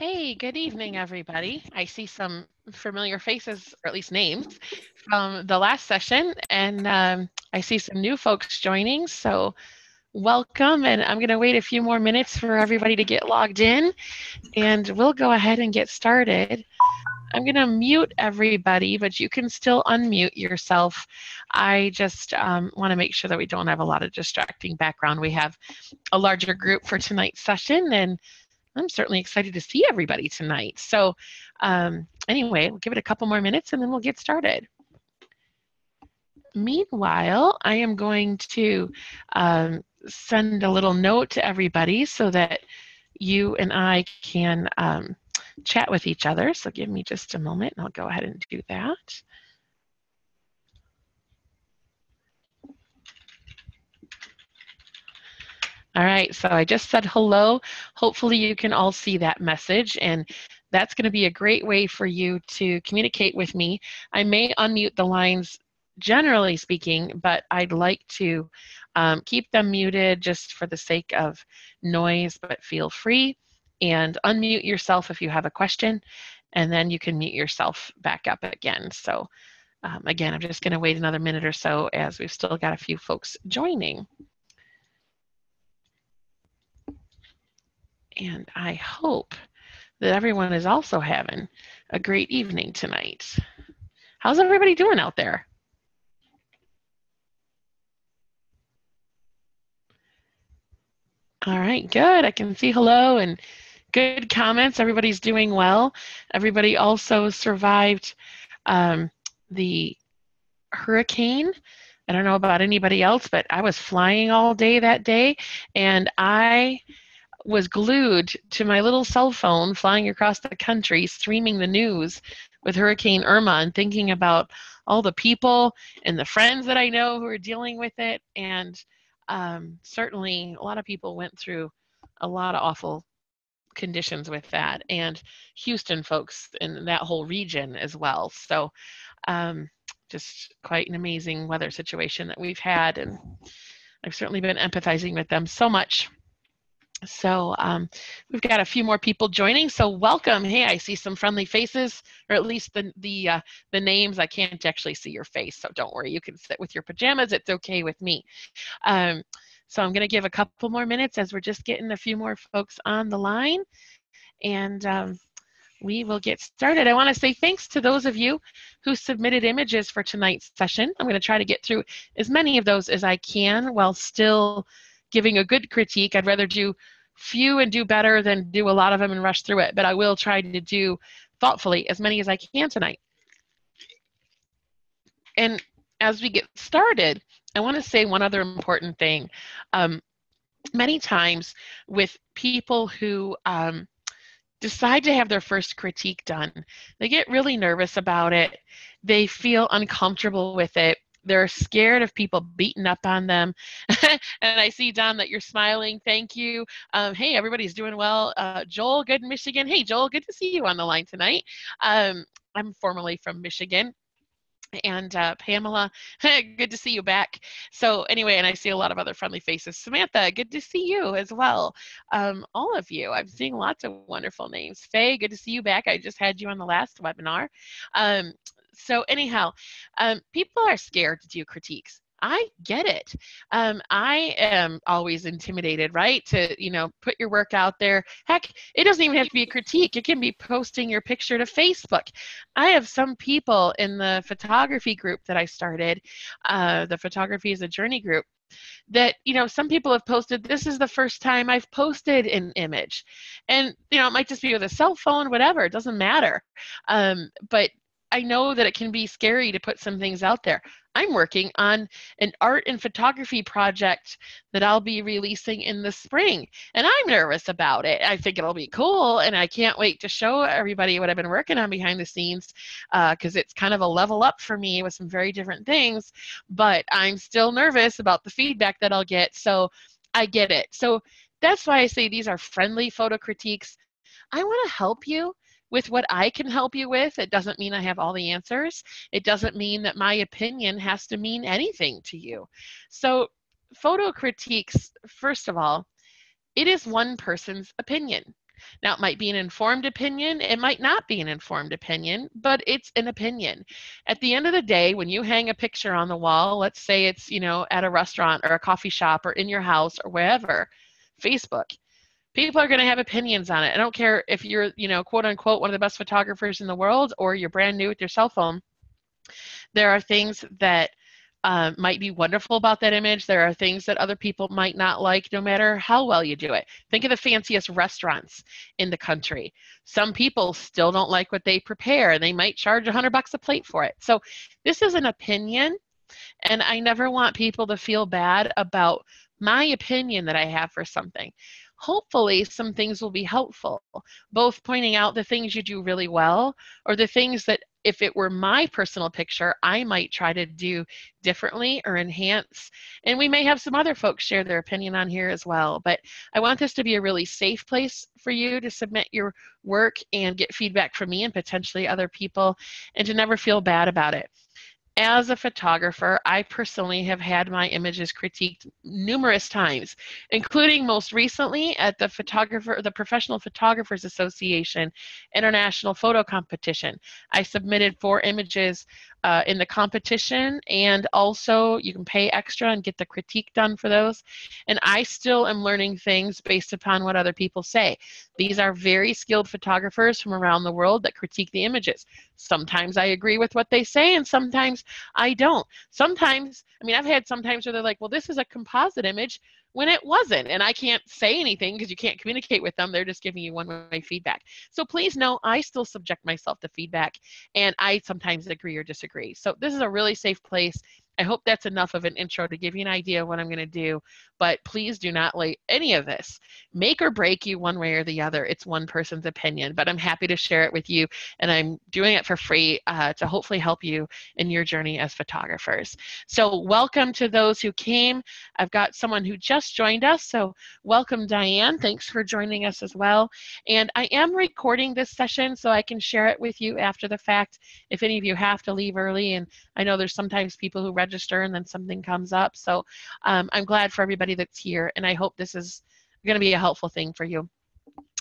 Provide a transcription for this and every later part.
Hey, good evening, everybody. I see some familiar faces, or at least names, from the last session, and um, I see some new folks joining. So, welcome. And I'm going to wait a few more minutes for everybody to get logged in, and we'll go ahead and get started. I'm going to mute everybody, but you can still unmute yourself. I just um, want to make sure that we don't have a lot of distracting background. We have a larger group for tonight's session, and I'm certainly excited to see everybody tonight. So um, anyway, we'll give it a couple more minutes and then we'll get started. Meanwhile, I am going to um, send a little note to everybody so that you and I can um, chat with each other. So give me just a moment and I'll go ahead and do that. All right, so I just said hello. Hopefully you can all see that message and that's going to be a great way for you to communicate with me. I may unmute the lines generally speaking, but I'd like to um, keep them muted just for the sake of noise, but feel free and unmute yourself if you have a question, and then you can mute yourself back up again. So um, again, I'm just going to wait another minute or so as we've still got a few folks joining. And I hope that everyone is also having a great evening tonight. How's everybody doing out there? All right, good. I can see hello and good comments. Everybody's doing well. Everybody also survived um, the hurricane. I don't know about anybody else, but I was flying all day that day and I was glued to my little cell phone flying across the country, streaming the news with Hurricane Irma and thinking about all the people and the friends that I know who are dealing with it. And um, certainly, a lot of people went through a lot of awful conditions with that, and Houston folks in that whole region as well. So, um, just quite an amazing weather situation that we've had. And I've certainly been empathizing with them so much so um, we've got a few more people joining. So welcome. Hey, I see some friendly faces, or at least the the uh, the names. I can't actually see your face, so don't worry. You can sit with your pajamas. It's okay with me. Um, so I'm going to give a couple more minutes as we're just getting a few more folks on the line, and um, we will get started. I want to say thanks to those of you who submitted images for tonight's session. I'm going to try to get through as many of those as I can while still giving a good critique. I'd rather do few and do better than do a lot of them and rush through it, but I will try to do thoughtfully as many as I can tonight. And as we get started, I want to say one other important thing. Um, many times with people who um, decide to have their first critique done, they get really nervous about it. They feel uncomfortable with it they're scared of people beating up on them. and I see, Don, that you're smiling. Thank you. Um, hey, everybody's doing well. Uh, Joel, good in Michigan. Hey, Joel, good to see you on the line tonight. Um, I'm formerly from Michigan and uh, Pamela, good to see you back. So anyway, and I see a lot of other friendly faces. Samantha, good to see you as well. Um, all of you, I'm seeing lots of wonderful names. Faye, good to see you back. I just had you on the last webinar. Um, so anyhow, um, people are scared to do critiques. I get it. Um, I am always intimidated, right? To, you know, put your work out there. Heck, it doesn't even have to be a critique. It can be posting your picture to Facebook. I have some people in the photography group that I started, uh, the Photography is a Journey group, that you know some people have posted this is the first time i've posted an image and you know it might just be with a cell phone whatever it doesn't matter um, but I know that it can be scary to put some things out there. I'm working on an art and photography project that I'll be releasing in the spring, and I'm nervous about it. I think it'll be cool, and I can't wait to show everybody what I've been working on behind the scenes because uh, it's kind of a level up for me with some very different things. But I'm still nervous about the feedback that I'll get, so I get it. So that's why I say these are friendly photo critiques. I want to help you with what I can help you with. It doesn't mean I have all the answers. It doesn't mean that my opinion has to mean anything to you. So, photo critiques, first of all, it is one person's opinion. Now, it might be an informed opinion, it might not be an informed opinion, but it's an opinion. At the end of the day, when you hang a picture on the wall, let's say it's, you know, at a restaurant or a coffee shop or in your house or wherever, Facebook, people are going to have opinions on it. I don't care if you're, you know, quote unquote, one of the best photographers in the world or you're brand new with your cell phone. There are things that uh, might be wonderful about that image. There are things that other people might not like, no matter how well you do it. Think of the fanciest restaurants in the country. Some people still don't like what they prepare. And they might charge a hundred bucks a plate for it. So this is an opinion, and I never want people to feel bad about my opinion that I have for something hopefully some things will be helpful, both pointing out the things you do really well or the things that if it were my personal picture, I might try to do differently or enhance. And we may have some other folks share their opinion on here as well. But I want this to be a really safe place for you to submit your work and get feedback from me and potentially other people and to never feel bad about it as a photographer, I personally have had my images critiqued numerous times, including most recently at the photographer, the Professional Photographers Association International Photo Competition. I submitted four images uh, in the competition, and also you can pay extra and get the critique done for those. And I still am learning things based upon what other people say. These are very skilled photographers from around the world that critique the images. Sometimes I agree with what they say, and sometimes I don't. Sometimes, I mean, I've had sometimes where they're like, well, this is a composite image when it wasn't. And I can't say anything because you can't communicate with them. They're just giving you one way feedback. So please know I still subject myself to feedback and I sometimes agree or disagree. So this is a really safe place. I hope that's enough of an intro to give you an idea of what I'm going to do, but please do not let any of this make or break you one way or the other. It's one person's opinion, but I'm happy to share it with you, and I'm doing it for free uh, to hopefully help you in your journey as photographers. So, welcome to those who came. I've got someone who just joined us, so welcome, Diane. Thanks for joining us as well. And I am recording this session so I can share it with you after the fact if any of you have to leave early. And I know there's sometimes people who register register and then something comes up. So um, I'm glad for everybody that's here and I hope this is going to be a helpful thing for you.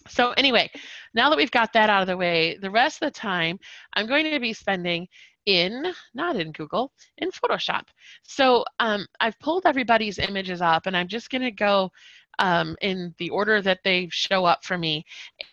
So anyway, now that we've got that out of the way, the rest of the time I'm going to be spending in, not in Google, in Photoshop. So um, I've pulled everybody's images up and I'm just going to go um, in the order that they show up for me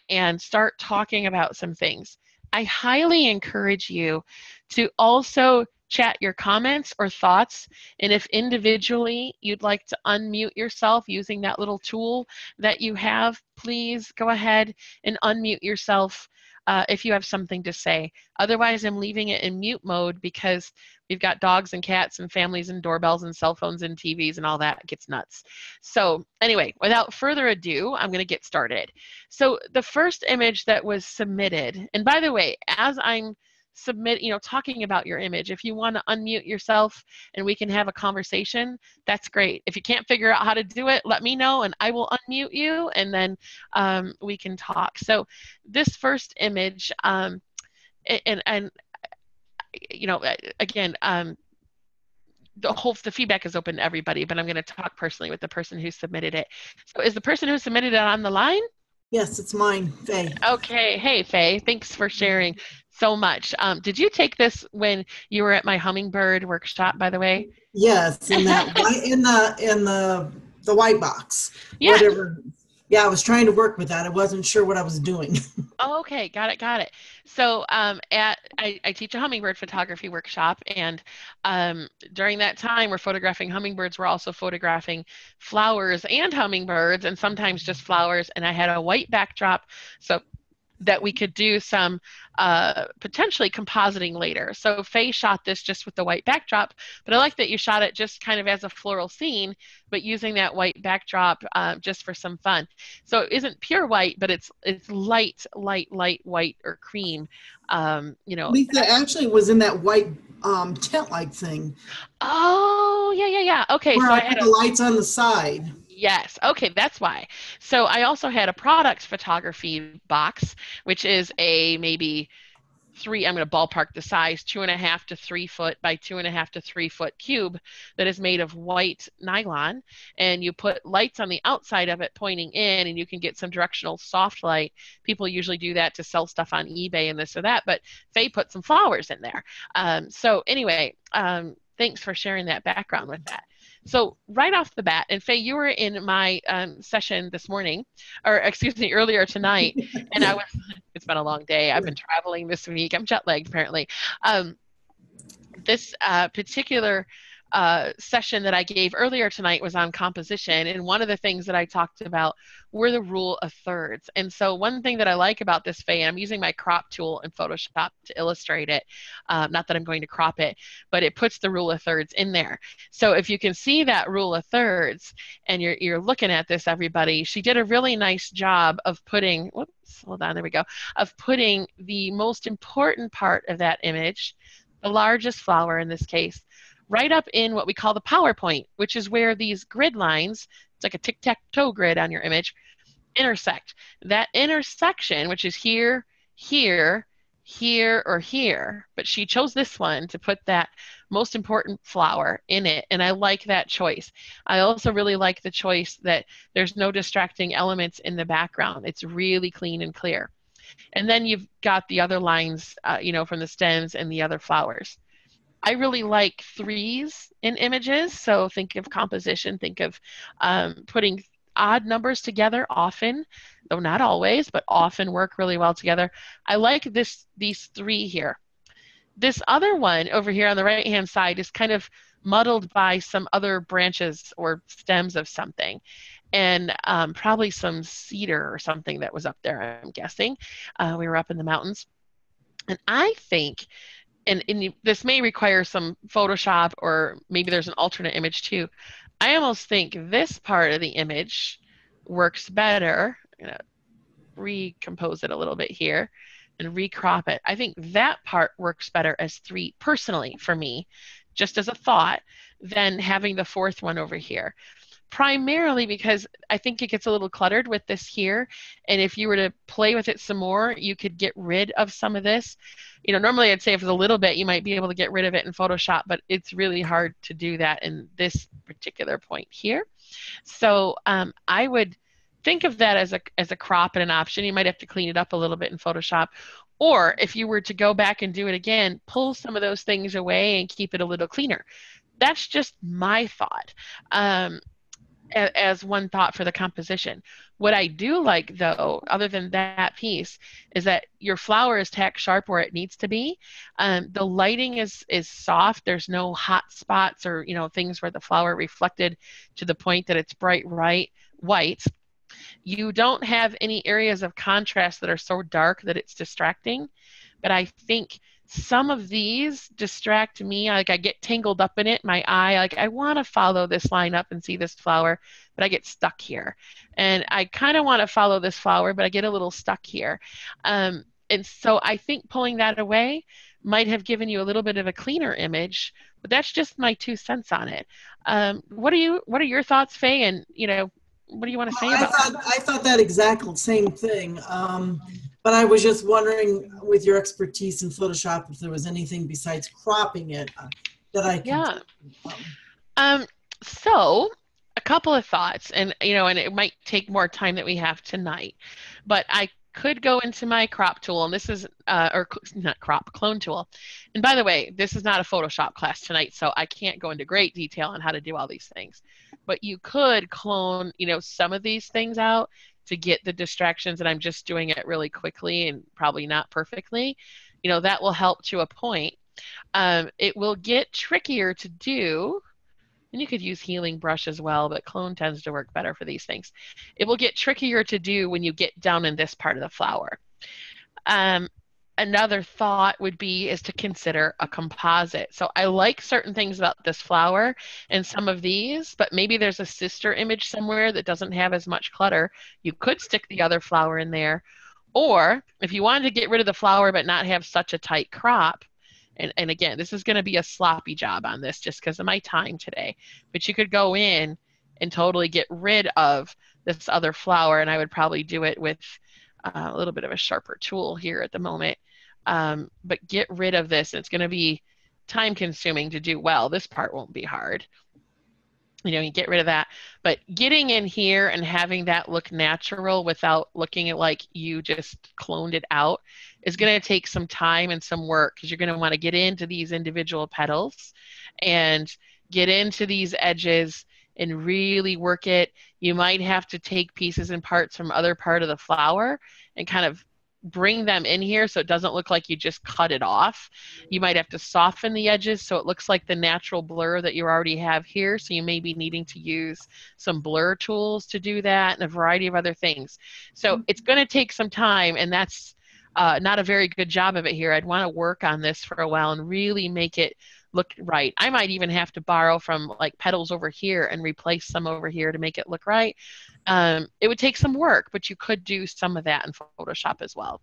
and start talking about some things. I highly encourage you to also chat your comments or thoughts. And if individually you'd like to unmute yourself using that little tool that you have, please go ahead and unmute yourself uh, if you have something to say. Otherwise, I'm leaving it in mute mode because we've got dogs and cats and families and doorbells and cell phones and TVs and all that it gets nuts. So anyway, without further ado, I'm going to get started. So the first image that was submitted, and by the way, as I'm submit, you know, talking about your image. If you want to unmute yourself and we can have a conversation, that's great. If you can't figure out how to do it, let me know and I will unmute you and then um, we can talk. So this first image, um, and, and, you know, again, um, the whole the feedback is open to everybody, but I'm going to talk personally with the person who submitted it. So is the person who submitted it on the line? Yes, it's mine, Faye. Okay. Hey, Faye. Thanks for sharing so much. Um, did you take this when you were at my hummingbird workshop, by the way? Yes, in that in the in the the white box. Yeah. Whatever. Yeah, I was trying to work with that. I wasn't sure what I was doing. oh, okay, got it, got it. So, um, at I, I teach a hummingbird photography workshop, and um, during that time, we're photographing hummingbirds. We're also photographing flowers and hummingbirds, and sometimes just flowers. And I had a white backdrop, so that we could do some uh, potentially compositing later. So Faye shot this just with the white backdrop, but I like that you shot it just kind of as a floral scene, but using that white backdrop uh, just for some fun. So it isn't pure white, but it's it's light, light, light white or cream. Um, you know, Lisa actually was in that white um, tent-like thing. Oh yeah, yeah, yeah. Okay, where so I, had the lights on the side. Yes. Okay, that's why. So I also had a product photography box, which is a maybe three, I'm going to ballpark the size, two and a half to three foot by two and a half to three foot cube that is made of white nylon. And you put lights on the outside of it pointing in, and you can get some directional soft light. People usually do that to sell stuff on eBay and this or that, but Faye put some flowers in there. Um, so, anyway, um, thanks for sharing that background with that. So right off the bat, and Faye, you were in my um, session this morning, or excuse me, earlier tonight, and I was. It's been a long day. I've been traveling this week. I'm jet lagged apparently. Um, this uh, particular uh, session that I gave earlier tonight was on composition, and one of the things that I talked about were the rule of thirds. And so, one thing that I like about this fan, I'm using my crop tool in Photoshop to illustrate it. Uh, not that I'm going to crop it, but it puts the rule of thirds in there. So, if you can see that rule of thirds, and you're you're looking at this, everybody, she did a really nice job of putting. Whoops, hold on, there we go. Of putting the most important part of that image, the largest flower in this case right up in what we call the PowerPoint, which is where these grid lines, it's like a tic-tac-toe grid on your image, intersect. That intersection, which is here, here, here, or here, but she chose this one to put that most important flower in it, and I like that choice. I also really like the choice that there's no distracting elements in the background. It's really clean and clear. And then you've got the other lines, uh, you know, from the stems and the other flowers. I really like threes in images. So think of composition, think of um, putting odd numbers together often, though not always, but often work really well together. I like this these three here. This other one over here on the right hand side is kind of muddled by some other branches or stems of something and um, probably some cedar or something that was up there, I'm guessing. Uh, we were up in the mountains. And I think and, and this may require some Photoshop or maybe there's an alternate image too. I almost think this part of the image works better. I'm to recompose it a little bit here and recrop it. I think that part works better as three personally for me, just as a thought, than having the fourth one over here primarily because I think it gets a little cluttered with this here. And if you were to play with it some more, you could get rid of some of this. You know, normally I'd say if it's a little bit, you might be able to get rid of it in Photoshop, but it's really hard to do that in this particular point here. So um, I would think of that as a, as a crop and an option. You might have to clean it up a little bit in Photoshop. Or if you were to go back and do it again, pull some of those things away and keep it a little cleaner. That's just my thought. Um, as one thought for the composition. What I do like though, other than that piece, is that your flower is tack sharp where it needs to be. Um, the lighting is is soft. There's no hot spots or you know things where the flower reflected to the point that it's bright right white. You don't have any areas of contrast that are so dark that it's distracting. But I think some of these distract me like i get tangled up in it my eye like i want to follow this line up and see this flower but i get stuck here. And i kind of want to follow this flower but i get a little stuck here. Um, and so i think pulling that away might have given you a little bit of a cleaner image but that's just my two cents on it. Um, what are you what are your thoughts faye? And you know what do you want to say well, about I thought, that? I thought that exact same thing. Um, but I was just wondering, with your expertise in Photoshop, if there was anything besides cropping it uh, that I can. Yeah. Um, so a couple of thoughts, and you know, and it might take more time that we have tonight, but I could go into my crop tool, and this is, uh, or not crop, clone tool. And by the way, this is not a Photoshop class tonight, so I can't go into great detail on how to do all these things. But you could clone, you know, some of these things out to get the distractions and I'm just doing it really quickly and probably not perfectly, you know, that will help to a point. Um, it will get trickier to do, and you could use healing brush as well, but clone tends to work better for these things. It will get trickier to do when you get down in this part of the flower. Um, another thought would be is to consider a composite. So I like certain things about this flower and some of these, but maybe there's a sister image somewhere that doesn't have as much clutter. You could stick the other flower in there. Or if you wanted to get rid of the flower but not have such a tight crop, and, and again, this is going to be a sloppy job on this just because of my time today, but you could go in and totally get rid of this other flower, and I would probably do it with uh, a little bit of a sharper tool here at the moment Um, but get rid of this. It's going to be time consuming to do well. This part won't be hard. You know, you get rid of that. But getting in here and having that look natural without looking like you just cloned it out is going to take some time and some work because you're going to want to get into these individual petals and get into these edges and really work it. You might have to take pieces and parts from other part of the flower and kind of bring them in here so it doesn't look like you just cut it off. You might have to soften the edges so it looks like the natural blur that you already have here. So you may be needing to use some blur tools to do that and a variety of other things. So mm-hmm. it's going to take some time and that's uh, not a very good job of it here. I'd want to work on this for a while and really make it look right. I might even have to borrow from like petals over here and replace some over here to make it look right. Um, it would take some work, but you could do some of that in Photoshop as well.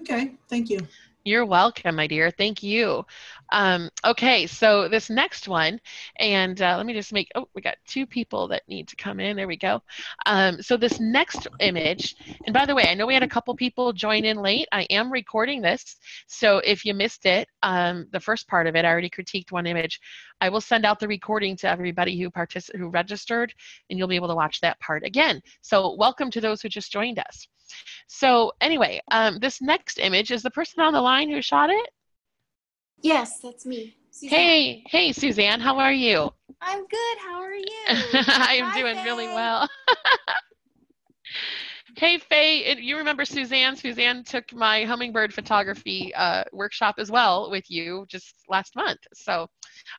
Okay, thank you. You're welcome, my dear. Thank you. Um, okay, so this next one, and uh, let me just make, oh, we got two people that need to come in. There we go. Um, so this next image, and by the way, I know we had a couple people join in late. I am recording this, so if you missed it, um, the first part of it, I already critiqued one image. I will send out the recording to everybody who partic- who registered, and you'll be able to watch that part again. So welcome to those who just joined us. So anyway, um, this next image is the person on the line who shot it. Yes, that's me. Suzanne. Hey, hey, Suzanne, how are you? I'm good. How are you? I am Hi, doing Faye. really well. hey, Faye, you remember Suzanne? Suzanne took my hummingbird photography uh, workshop as well with you just last month. So,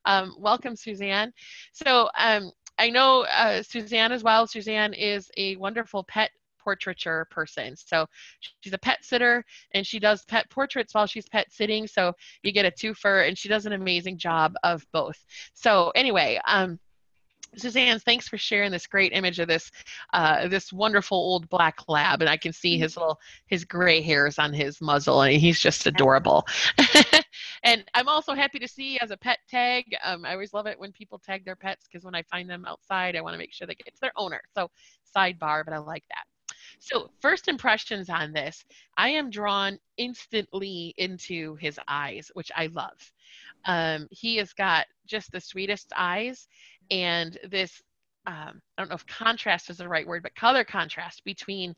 um, welcome, Suzanne. So, um, I know uh, Suzanne as well. Suzanne is a wonderful pet portraiture person. So she's a pet sitter and she does pet portraits while she's pet sitting. So you get a twofer and she does an amazing job of both. So anyway, um, Suzanne, thanks for sharing this great image of this uh, this wonderful old black lab, and I can see his little his gray hairs on his muzzle, and he's just adorable. and I'm also happy to see as a pet tag. Um, I always love it when people tag their pets because when I find them outside, I want to make sure they get to their owner. So sidebar, but I like that. So, first impressions on this, I am drawn instantly into his eyes, which I love. Um, he has got just the sweetest eyes and this, um, I don't know if contrast is the right word, but color contrast between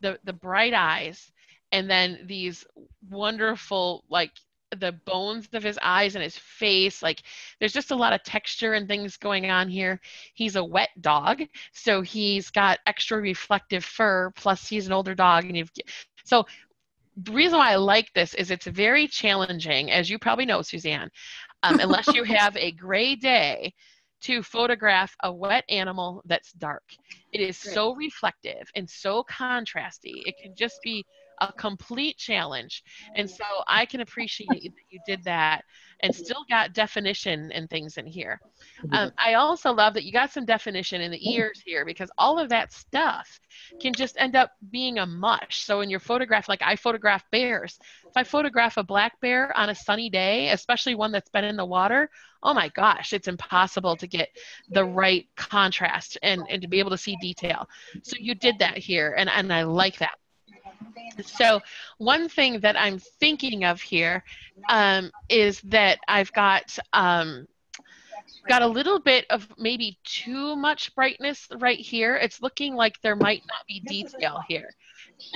the, the bright eyes and then these wonderful, like the bones of his eyes and his face like there's just a lot of texture and things going on here. He's a wet dog so he's got extra reflective fur plus he's an older dog and you've so the reason why i like this is it's very challenging as you probably know suzanne um, unless you have a gray day to photograph a wet animal that's dark. It is so reflective and so contrasty. It can just be a complete challenge. And so I can appreciate that you did that and still got definition and things in here. Um, I also love that you got some definition in the ears here because all of that stuff can just end up being a mush. So in your photograph, like I photograph bears, if I photograph a black bear on a sunny day, especially one that's been in the water, oh my gosh, it's impossible to get the right contrast and, and to be able to see detail. So you did that here, and, and I like that. So, one thing that I'm thinking of here um, is that I've got um, got a little bit of maybe too much brightness right here. It's looking like there might not be detail here.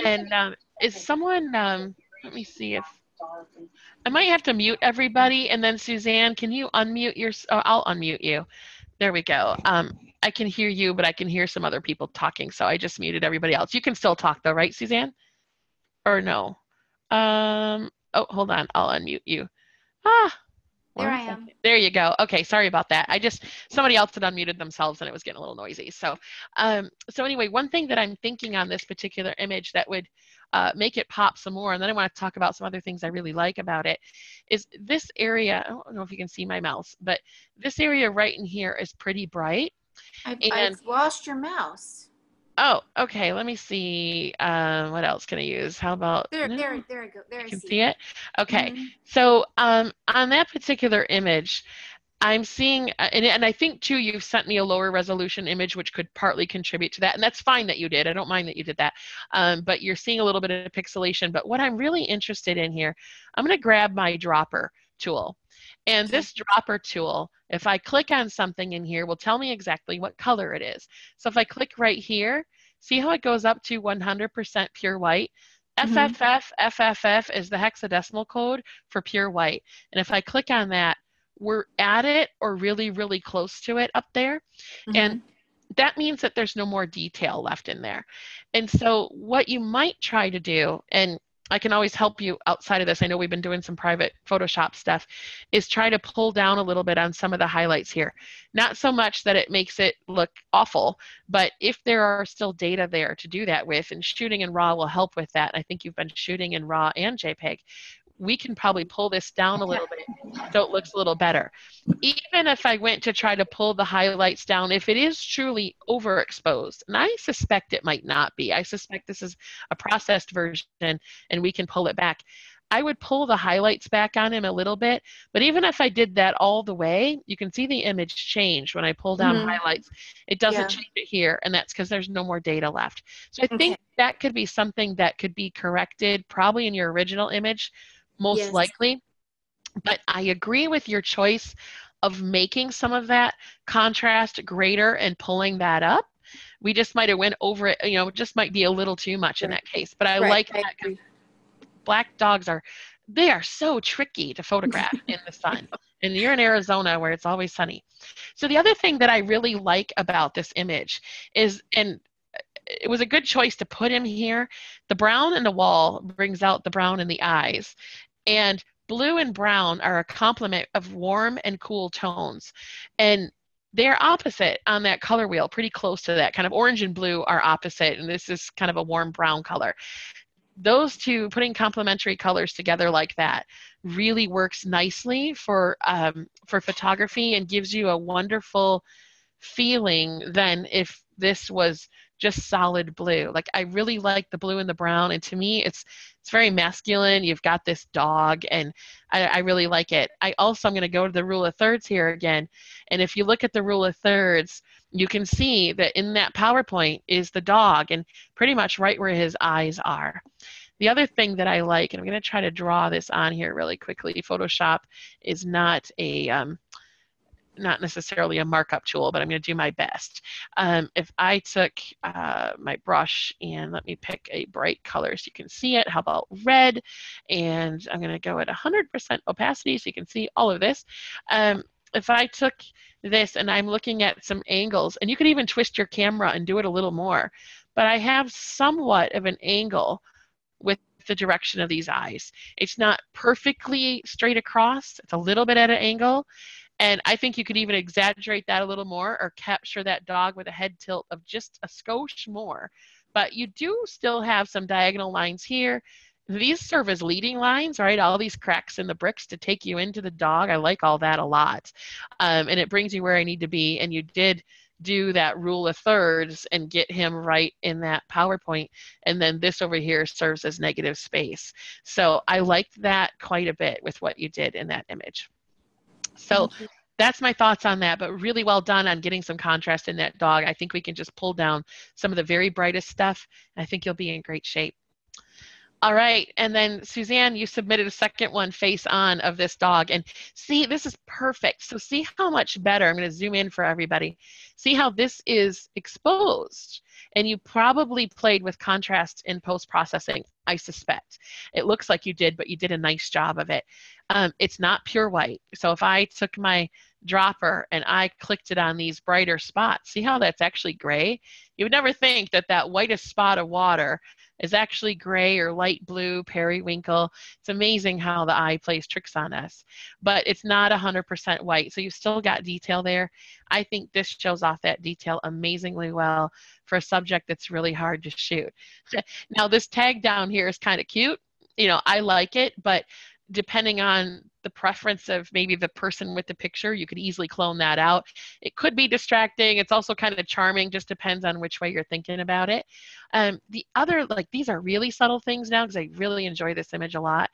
And um, is someone? Um, let me see if I might have to mute everybody. And then Suzanne, can you unmute your? Oh, I'll unmute you. There we go. Um, I can hear you, but I can hear some other people talking, so I just muted everybody else. You can still talk though, right, Suzanne? Or no. Um, oh, hold on. I'll unmute you. Ah, there I am. There you go. Okay, sorry about that. I just somebody else had unmuted themselves and it was getting a little noisy. So, um, so anyway, one thing that I'm thinking on this particular image that would uh, make it pop some more, and then I want to talk about some other things I really like about it, is this area. I don't know if you can see my mouse, but this area right in here is pretty bright. I've, and, I've lost your mouse. Oh, okay. Let me see. Um, what else can I use? How about there? No, there, there I go. There I can see, see it. Okay. Mm-hmm. So um, on that particular image, I'm seeing, uh, and, and I think too, you've sent me a lower resolution image, which could partly contribute to that. And that's fine that you did. I don't mind that you did that. Um, but you're seeing a little bit of pixelation. But what I'm really interested in here, I'm going to grab my dropper tool. And this dropper tool, if I click on something in here, will tell me exactly what color it is. So if I click right here, see how it goes up to 100% pure white? Mhm. FFF, FFF is the hexadecimal code for pure white. And if I click on that, we're at it or really, really close to it up there. And that means that there's no more detail left in there. And so what you might try to do, and I can always help you outside of this. I know we've been doing some private Photoshop stuff, is try to pull down a little bit on some of the highlights here. Not so much that it makes it look awful, but if there are still data there to do that with, and shooting in RAW will help with that. I think you've been shooting in RAW and JPEG we can probably pull this down a little bit so it looks a little better. Even if I went to try to pull the highlights down, if it is truly overexposed, and I suspect it might not be, I suspect this is a processed version and we can pull it back. I would pull the highlights back on him a little bit, but even if I did that all the way, you can see the image change when I pull down Mhm. highlights. It doesn't Yeah. change it here, and that's because there's no more data left. So I think that could be something that could be corrected probably in your original image most Yes. likely. But I agree with your choice of making some of that contrast greater and pulling that up. We just might have went over it, you know, just might be a little too much in that case. But I Right, like I that black dogs are they are so tricky to photograph in the sun. And you're in Arizona where it's always sunny. So the other thing that I really like about this image is and uh, it was a good choice to put him here. The brown in the wall brings out the brown in the eyes. And blue and brown are a complement of warm and cool tones. And they're opposite on that color wheel, pretty close to that. Kind of orange and blue are opposite, and this is kind of a warm brown color. Those two, putting complementary colors together like that, really works nicely for um, for photography and gives you a wonderful feeling than if this was just solid blue. Like I really like the blue and the brown, and to me, it's it's very masculine. You've got this dog, and I, I really like it. I also I'm going to go to the rule of thirds here again, and if you look at the rule of thirds, you can see that in that PowerPoint is the dog, and pretty much right where his eyes are. The other thing that I like, and I'm going to try to draw this on here really quickly. Photoshop is not a um, not necessarily a markup tool, but I'm going to do my best. Um, if I took uh, my brush and let me pick a bright color so you can see it, how about red? And I'm going to go at 100% opacity so you can see all of this. Um, if I took this and I'm looking at some angles, and you could even twist your camera and do it a little more, but I have somewhat of an angle with the direction of these eyes. It's not perfectly straight across, it's a little bit at an angle. And I think you could even exaggerate that a little more or capture that dog with a head tilt of just a skosh more. But you do still have some diagonal lines here. These serve as leading lines, right? All these cracks in the bricks to take you into the dog. I like all that a lot. Um, and it brings you where I need to be. And you did do that rule of thirds and get him right in that PowerPoint. And then this over here serves as negative space. So I liked that quite a bit with what you did in that image. So that's my thoughts on that, but really well done on getting some contrast in that dog. I think we can just pull down some of the very brightest stuff. And I think you'll be in great shape. All right, and then Suzanne, you submitted a second one face on of this dog. And see, this is perfect. So see how much better, I'm gonna zoom in for everybody. See how this is exposed. And you probably played with contrast in post-processing, I suspect. It looks like you did, but you did a nice job of it. Um, it's not pure white. So if I took my dropper and I clicked it on these brighter spots, see how that's actually gray? You would never think that that whitest spot of water is actually gray or light blue, periwinkle. It's amazing how the eye plays tricks on us. But it's not 100% white, so you've still got detail there. I think this shows off that detail amazingly well for a subject that's really hard to shoot. now, this tag down here is kind of cute. You know, I like it, but depending on the preference of maybe the person with the picture, you could easily clone that out. It could be distracting. It's also kind of charming, just depends on which way you're thinking about it. Um, the other, like these are really subtle things now because I really enjoy this image a lot.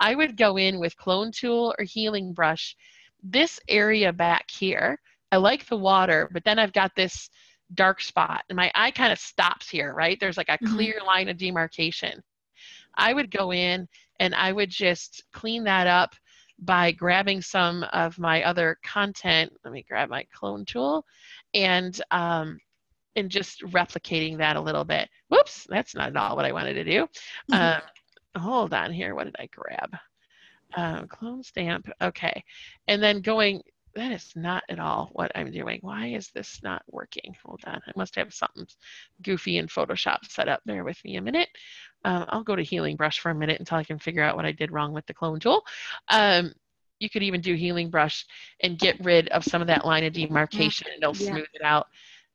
I would go in with clone tool or healing brush this area back here, I like the water, but then I've got this dark spot and my eye kind of stops here, right? There's like a Mhm. clear line of demarcation. I would go in and I would just clean that up by grabbing some of my other content. Let me grab my clone tool and um, and just replicating that a little bit. Whoops, that's not at all what I wanted to do. Um, hold on here. What did I grab? Um, clone stamp. Okay. And then going, that is not at all what I'm doing. Why is this not working? Hold on. I must have something goofy in Photoshop set up. there with me a minute. Um, I'll go to healing brush for a minute until I can figure out what I did wrong with the clone tool. Um, you could even do healing brush and get rid of some of that line of demarcation and it'll Yeah. smooth it out.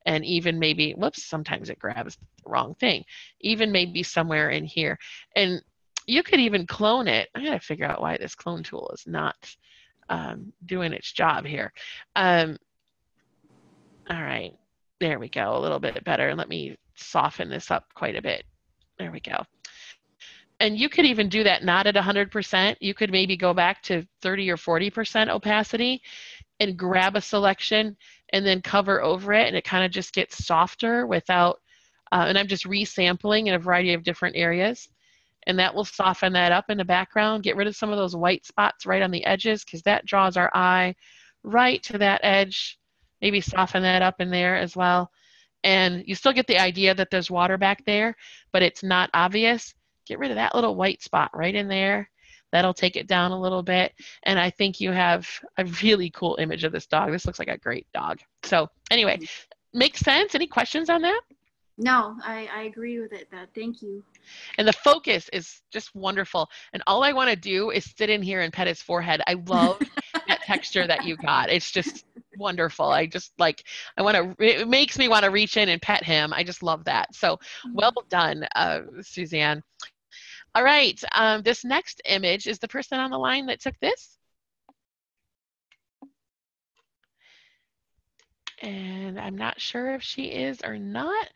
And even maybe, whoops, sometimes it grabs the wrong thing. Even maybe somewhere in here. And you could even clone it. I gotta figure out why this clone tool is not um, doing its job here. Um, all right, there we go, a little bit better. Let me soften this up quite a bit. There we go. And you could even do that not at 100%. You could maybe go back to 30 or 40% opacity and grab a selection and then cover over it and it kind of just gets softer without, uh, and I'm just resampling in a variety of different areas. And that will soften that up in the background, get rid of some of those white spots right on the edges because that draws our eye right to that edge. Maybe soften that up in there as well. And you still get the idea that there's water back there, but it's not obvious. Get rid of that little white spot right in there. That'll take it down a little bit. And I think you have a really cool image of this dog. This looks like a great dog. So anyway, mm-hmm. makes sense? Any questions on that? No, I, I agree with it. That thank you. And the focus is just wonderful. And all I want to do is sit in here and pet his forehead. I love that texture that you got. It's just wonderful. I just like, I want to, it makes me want to reach in and pet him. I just love that. So well done, uh, Suzanne. All right, um, this next image is the person on the line that took this. And I'm not sure if she is or not.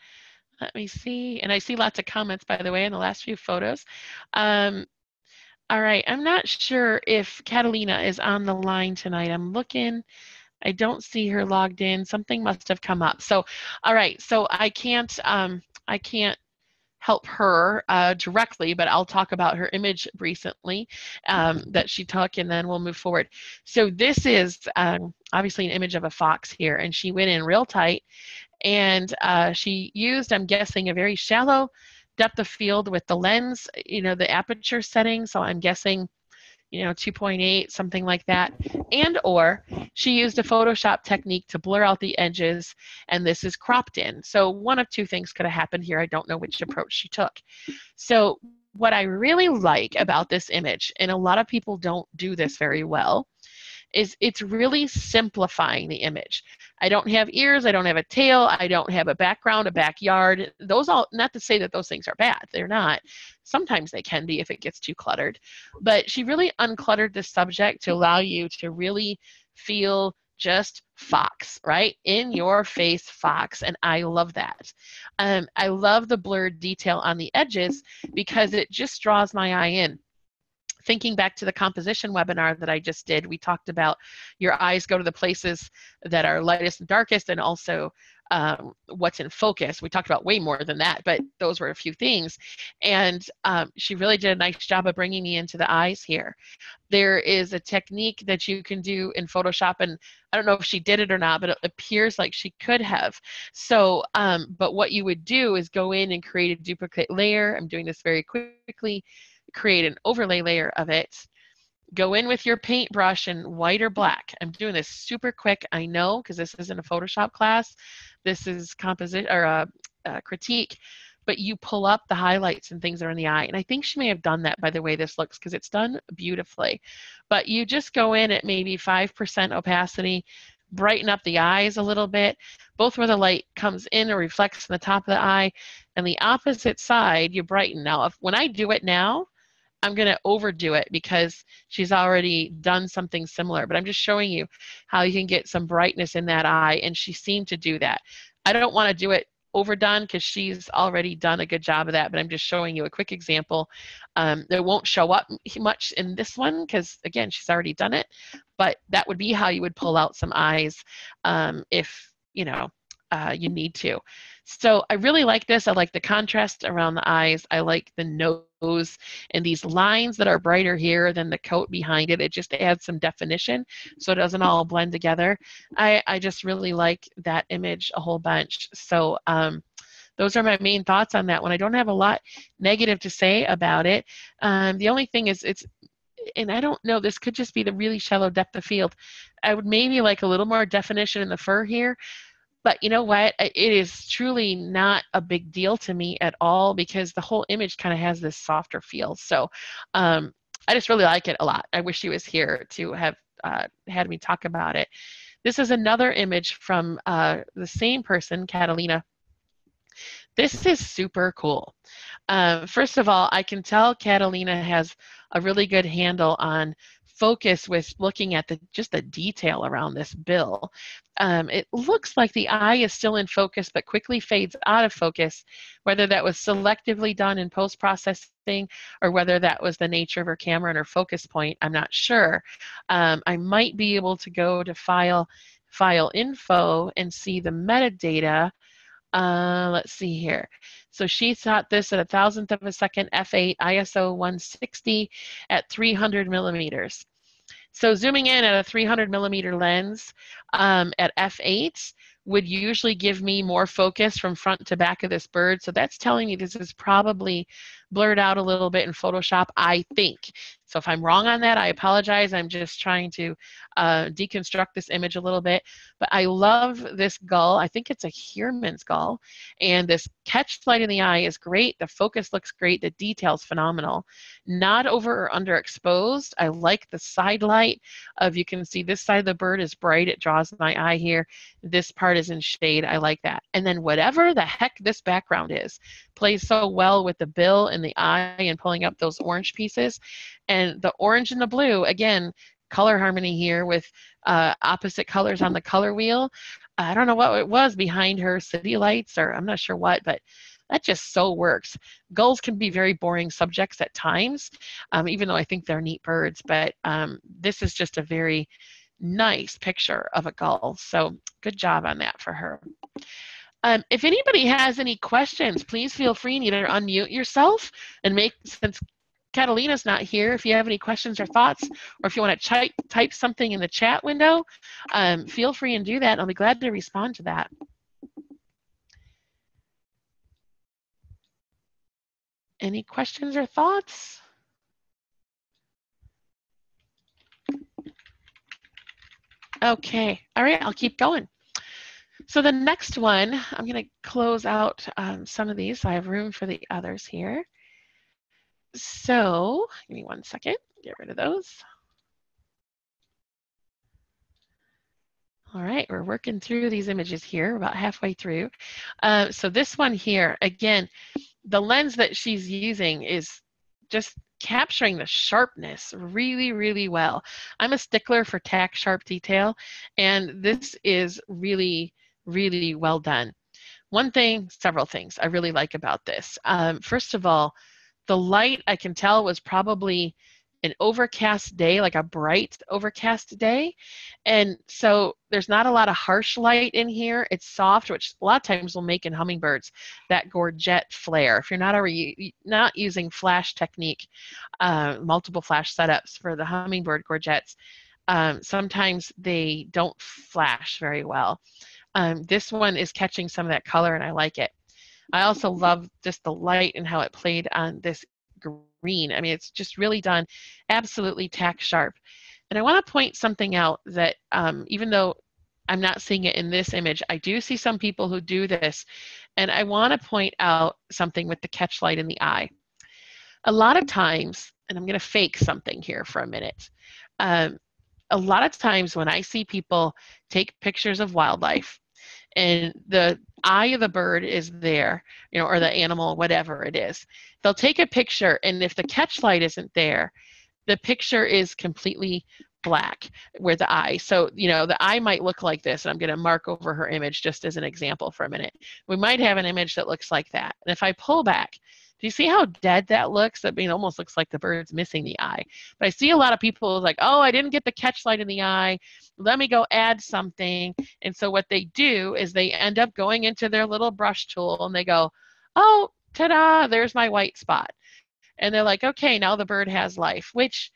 Let me see. And I see lots of comments, by the way, in the last few photos. Um, all right, I'm not sure if Catalina is on the line tonight. I'm looking. I don't see her logged in. Something must have come up. So, all right. So I can't. Um, I can't help her uh, directly, but I'll talk about her image recently um, that she took, and then we'll move forward. So this is um, obviously an image of a fox here, and she went in real tight, and uh, she used, I'm guessing, a very shallow depth of field with the lens, you know, the aperture setting. So I'm guessing, you know, 2.8, something like that. And or she used a Photoshop technique to blur out the edges, and this is cropped in. So one of two things could have happened here. I don't know which approach she took. So what I really like about this image, and a lot of people don't do this very well, is it's really simplifying the image. I don't have ears, I don't have a tail, I don't have a background, a backyard. Those all, not to say that those things are bad, they're not. Sometimes they can be if it gets too cluttered. But she really uncluttered the subject to allow you to really feel just fox, right? In your face fox. And I love that. Um, I love the blurred detail on the edges because it just draws my eye in thinking back to the composition webinar that I just did, we talked about your eyes go to the places that are lightest and darkest and also um, what's in focus. We talked about way more than that, but those were a few things. And um, she really did a nice job of bringing me into the eyes here. There is a technique that you can do in Photoshop, and I don't know if she did it or not, but it appears like she could have. So, um, but what you would do is go in and create a duplicate layer. I'm doing this very quickly create an overlay layer of it. Go in with your paintbrush in white or black. I'm doing this super quick, I know, because this isn't a Photoshop class. This is composition or a, a, critique, but you pull up the highlights and things that are in the eye. And I think she may have done that by the way this looks because it's done beautifully. But you just go in at maybe 5% opacity, brighten up the eyes a little bit, both where the light comes in or reflects in the top of the eye, and the opposite side you brighten. Now, if when I do it now, I'm going to overdo it because she's already done something similar, but I'm just showing you how you can get some brightness in that eye, and she seemed to do that. I don't want to do it overdone because she's already done a good job of that, but I'm just showing you a quick example. Um, it won't show up much in this one because, again, she's already done it, but that would be how you would pull out some eyes um, if, you know, uh, you need to. So I really like this. I like the contrast around the eyes. I like the nose and these lines that are brighter here than the coat behind it. It just adds some definition so it doesn't all blend together. I, I just really like that image a whole bunch. So um, those are my main thoughts on that one. I don't have a lot negative to say about it. Um, the only thing is it's and I don't know, this could just be the really shallow depth of field. I would maybe like a little more definition in the fur here, but you know what? It is truly not a big deal to me at all because the whole image kind of has this softer feel. So um, I just really like it a lot. I wish he was here to have uh, had me talk about it. This is another image from uh, the same person, Catalina. This is super cool. Um, first of all, I can tell Catalina has a really good handle on focus with looking at the just the detail around this bill. Um, it looks like the eye is still in focus but quickly fades out of focus, whether that was selectively done in post-processing or whether that was the nature of her camera and her focus point, I'm not sure. Um, I might be able to go to file, file info and see the metadata uh, let's see here. So she shot this at a thousandth of a second f8 ISO 160 at 300 millimeters. So zooming in at a 300 millimeter lens um, at f8 would usually give me more focus from front to back of this bird. So that's telling me this is probably blurred out a little bit in Photoshop, I think. So if I'm wrong on that, I apologize. I'm just trying to uh, deconstruct this image a little bit. But I love this gull. I think it's a Heermann's gull. And this catch light in the eye is great. The focus looks great. The detail's phenomenal. Not over or underexposed. I like the side light of, you can see this side of the bird is bright. It draws my eye here. This part is in shade. I like that. And then whatever the heck this background is, plays so well with the bill and the eye and pulling up those orange pieces. And the orange and the blue, again, color harmony here with uh, opposite colors on the color wheel. I don't know what it was behind her city lights or I'm not sure what, but that just so works. Gulls can be very boring subjects at times, um, even though I think they're neat birds, but um, this is just a very nice picture of a gull. So good job on that for her. Um, if anybody has any questions, please feel free to either unmute yourself and make, since Catalina's not here, if you have any questions or thoughts, or if you want to type, type something in the chat window, um, feel free and do that. I'll be glad to respond to that. Any questions or thoughts? Okay, all right, I'll keep going. So the next one, I'm going to close out um, some of these. So I have room for the others here. So give me one second, get rid of those. All right, we're working through these images here, about halfway through. Uh, so this one here, again, the lens that she's using is just capturing the sharpness really, really well. I'm a stickler for tack sharp detail, and this is really really well done. One thing, several things I really like about this. Um, first of all, the light I can tell was probably an overcast day, like a bright overcast day. And so there's not a lot of harsh light in here. It's soft, which a lot of times will make in hummingbirds that gorget flare. If you're not already not using flash technique, uh, multiple flash setups for the hummingbird gorgets, um, sometimes they don't flash very well. Um, this one is catching some of that color and I like it. I also love just the light and how it played on this green. I mean, it's just really done absolutely tack sharp. And I want to point something out that um, even though I'm not seeing it in this image, I do see some people who do this. And I want to point out something with the catch light in the eye. A lot of times, and I'm going to fake something here for a minute. Um, a lot of times when I see people take pictures of wildlife, and the eye of the bird is there, you know, or the animal, whatever it is. They'll take a picture, and if the catch light isn't there, the picture is completely black where the eye. So you know the eye might look like this and i'm going to mark over her image just as an example for a minute. We might have an image that looks like that. And if i pull back do you see how dead that looks? I mean, almost looks like the bird's missing the eye. But I see a lot of people like, oh, I didn't get the catch light in the eye. Let me go add something. And so what they do is they end up going into their little brush tool and they go, oh, ta-da, there's my white spot. And they're like, okay, now the bird has life, which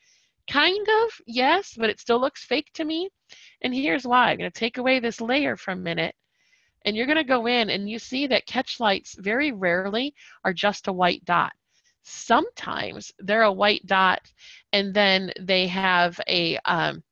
kind of, yes, but it still looks fake to me. And here's why. I'm going to take away this layer for a minute and you're going to go in and you see that catch lights very rarely are just a white dot. Sometimes they're a white dot and then they have a um,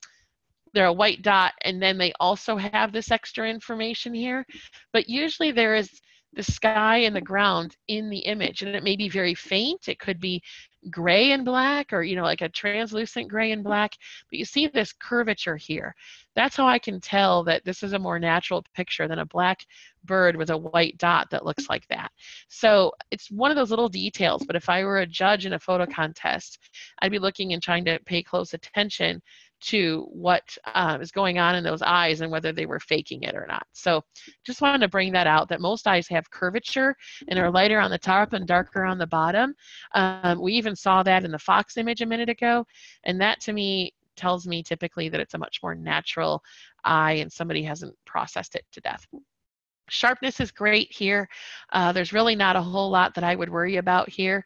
they're a white dot and then they also have this extra information here. But usually there is the sky and the ground in the image and it may be very faint it could be gray and black or you know like a translucent gray and black but you see this curvature here. That's how i can tell that this is a more natural picture than a black bird with a white dot that looks like that. So it's one of those little details but if i were a judge in a photo contest i'd be looking and trying to pay close attention to what uh, is going on in those eyes and whether they were faking it or not. So just wanted to bring that out that most eyes have curvature and are lighter on the top and darker on the bottom. Um, we even saw that in the Fox image a minute ago. And that to me tells me typically that it's a much more natural eye and somebody hasn't processed it to death. Sharpness is great here. Uh, there's really not a whole lot that I would worry about here.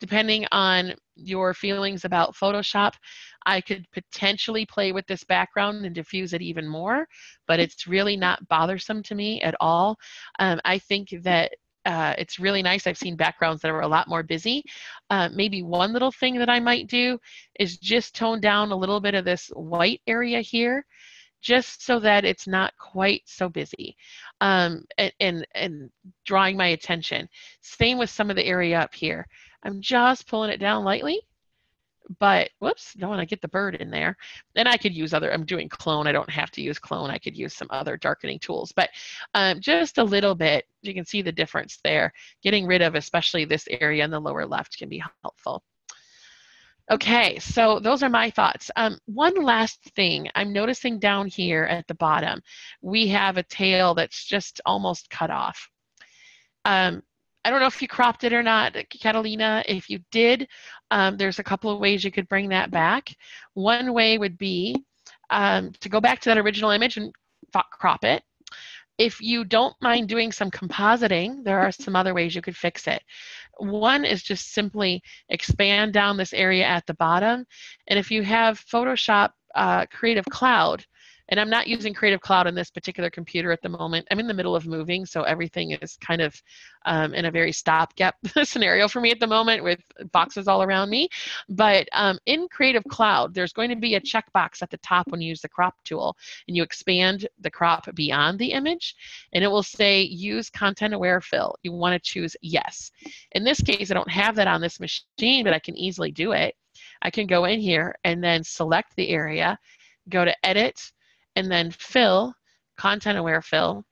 Depending on your feelings about Photoshop, I could potentially play with this background and diffuse it even more, but it's really not bothersome to me at all. Um, I think that uh, it's really nice. I've seen backgrounds that are a lot more busy. Uh, maybe one little thing that I might do is just tone down a little bit of this white area here just so that it's not quite so busy um, and, and, and drawing my attention. Same with some of the area up here. I'm just pulling it down lightly but whoops don't want to get the bird in there then i could use other i'm doing clone i don't have to use clone i could use some other darkening tools but um, just a little bit you can see the difference there getting rid of especially this area in the lower left can be helpful Okay, so those are my thoughts. Um, one last thing, I'm noticing down here at the bottom, we have a tail that's just almost cut off. Um, I don't know if you cropped it or not, Catalina. If you did, um, there's a couple of ways you could bring that back. One way would be um, to go back to that original image and crop it. If you don't mind doing some compositing, there are some other ways you could fix it. One is just simply expand down this area at the bottom. And if you have Photoshop uh, Creative Cloud, and I'm not using Creative Cloud on this particular computer at the moment. I'm in the middle of moving, so everything is kind of um, in a very stopgap scenario for me at the moment with boxes all around me. But um, in Creative Cloud, there's going to be a checkbox at the top when you use the crop tool, and you expand the crop beyond the image, and it will say use content aware fill. You want to choose yes. In this case, I don't have that on this machine, but I can easily do it. I can go in here and then select the area, go to edit, and then fill, content aware fill,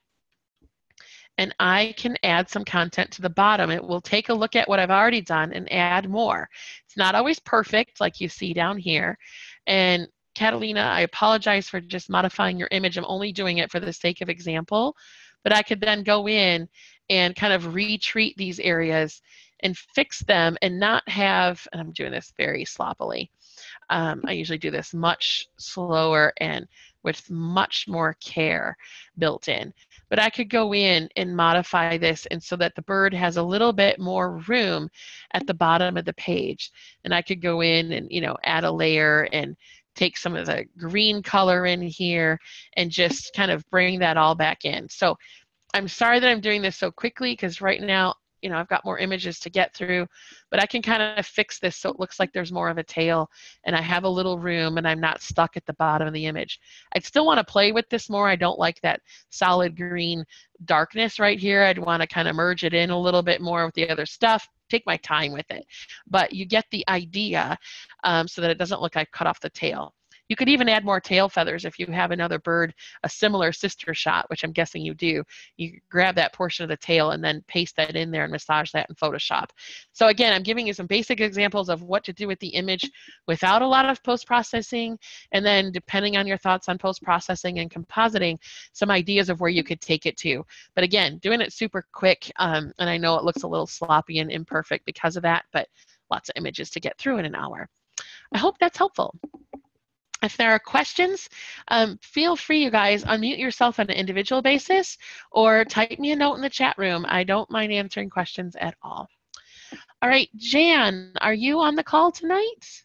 and I can add some content to the bottom. It will take a look at what I've already done and add more. It's not always perfect like you see down here. And Catalina, I apologize for just modifying your image. I'm only doing it for the sake of example, but I could then go in and kind of retreat these areas and fix them and not have, and I'm doing this very sloppily. Um, I usually do this much slower and with much more care built in. But I could go in and modify this and so that the bird has a little bit more room at the bottom of the page. And I could go in and, you know, add a layer and take some of the green color in here and just kind of bring that all back in. So I'm sorry that I'm doing this so quickly because right now you know, I've got more images to get through, but I can kind of fix this so it looks like there's more of a tail and I have a little room and I'm not stuck at the bottom of the image. I'd still want to play with this more. I don't like that solid green darkness right here. I'd want to kind of merge it in a little bit more with the other stuff take my time with it. But you get the idea um, so that it doesn't look like I cut off the tail. You could even add more tail feathers if you have another bird, a similar sister shot, which I'm guessing you do. You grab that portion of the tail and then paste that in there and massage that in Photoshop. So again, I'm giving you some basic examples of what to do with the image without a lot of post-processing, and then depending on your thoughts on post-processing and compositing, some ideas of where you could take it to. But again, doing it super quick, um, and I know it looks a little sloppy and imperfect because of that, but lots of images to get through in an hour. I hope that's helpful. If there are questions, um, feel free, you guys, unmute yourself on an individual basis or type me a note in the chat room. I don't mind answering questions at all. All right, Jan, are you on the call tonight?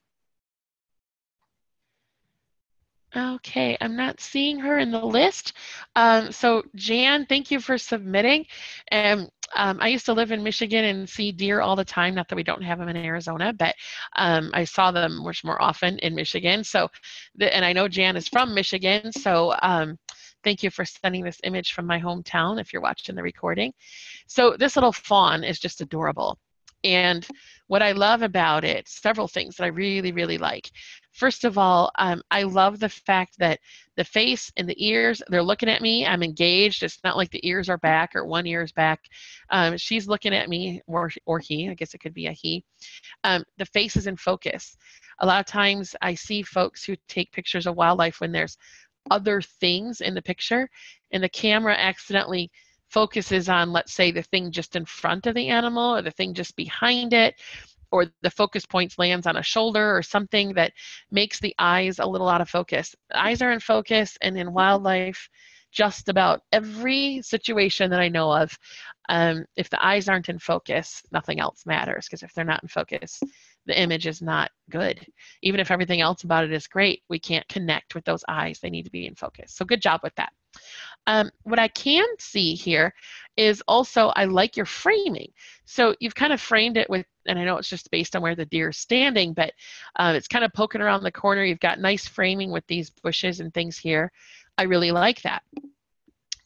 Okay, I'm not seeing her in the list. Um, so Jan, thank you for submitting. And um, I used to live in Michigan and see deer all the time. Not that we don't have them in Arizona, but um, I saw them much more often in Michigan. So, the, and I know Jan is from Michigan. So um, thank you for sending this image from my hometown if you're watching the recording. So this little fawn is just adorable. And what I love about it, several things that I really, really like. First of all, um, I love the fact that the face and the ears, they're looking at me. I'm engaged. It's not like the ears are back or one ear is back. Um, she's looking at me, or, or he, I guess it could be a he. Um, the face is in focus. A lot of times I see folks who take pictures of wildlife when there's other things in the picture and the camera accidentally focuses on, let's say, the thing just in front of the animal or the thing just behind it, or the focus points lands on a shoulder or something that makes the eyes a little out of focus. Eyes are in focus, and in wildlife, just about every situation that I know of, um, if the eyes aren't in focus, nothing else matters. Because if they're not in focus, the image is not good. Even if everything else about it is great, we can't connect with those eyes. They need to be in focus. So good job with that. Um, what I can see here is also I like your framing. So you've kind of framed it with, and I know it's just based on where the deer is standing, but uh, it's kind of poking around the corner. You've got nice framing with these bushes and things here. I really like that.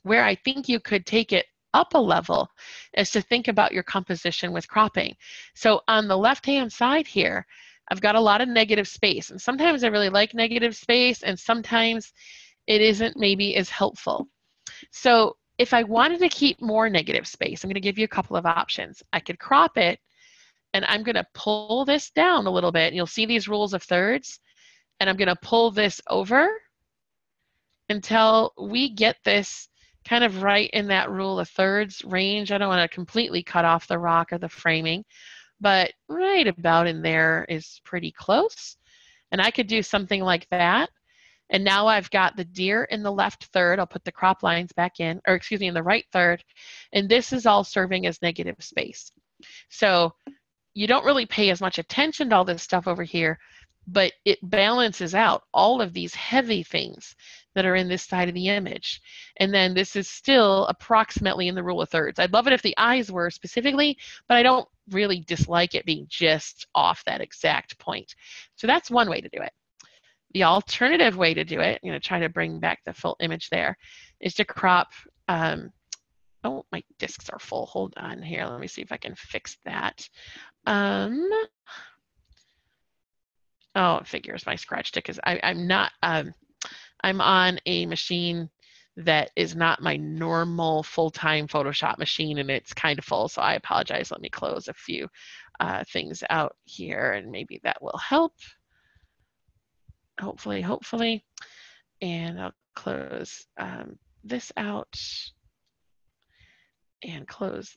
Where I think you could take it up a level is to think about your composition with cropping. So on the left-hand side here, I've got a lot of negative space. And sometimes I really like negative space, and sometimes it isn't maybe as helpful. So if I wanted to keep more negative space, I'm going to give you a couple of options. I could crop it, and I'm going to pull this down a little bit. And you'll see these rules of thirds. And I'm going to pull this over until we get this kind of right in that rule of thirds range. I don't want to completely cut off the rock or the framing, but right about in there is pretty close. And I could do something like that. And now I've got the deer in the left third. I'll put the crop lines back in, or excuse me, in the right third. And this is all serving as negative space. So you don't really pay as much attention to all this stuff over here, but it balances out all of these heavy things that are in this side of the image. And then this is still approximately in the rule of thirds. I'd love it if the eyes were specifically, but I don't really dislike it being just off that exact point. So that's one way to do it. The alternative way to do it, you know, try to bring back the full image there, is to crop. Um, oh, my discs are full. Hold on here. Let me see if I can fix that. Um, oh, it figures my scratch disk is. I, I'm not. Um, I'm on a machine that is not my normal full-time Photoshop machine and it's kind of full, so I apologize. Let me close a few uh, things out here and maybe that will help hopefully, hopefully. And I'll close um, this out and close.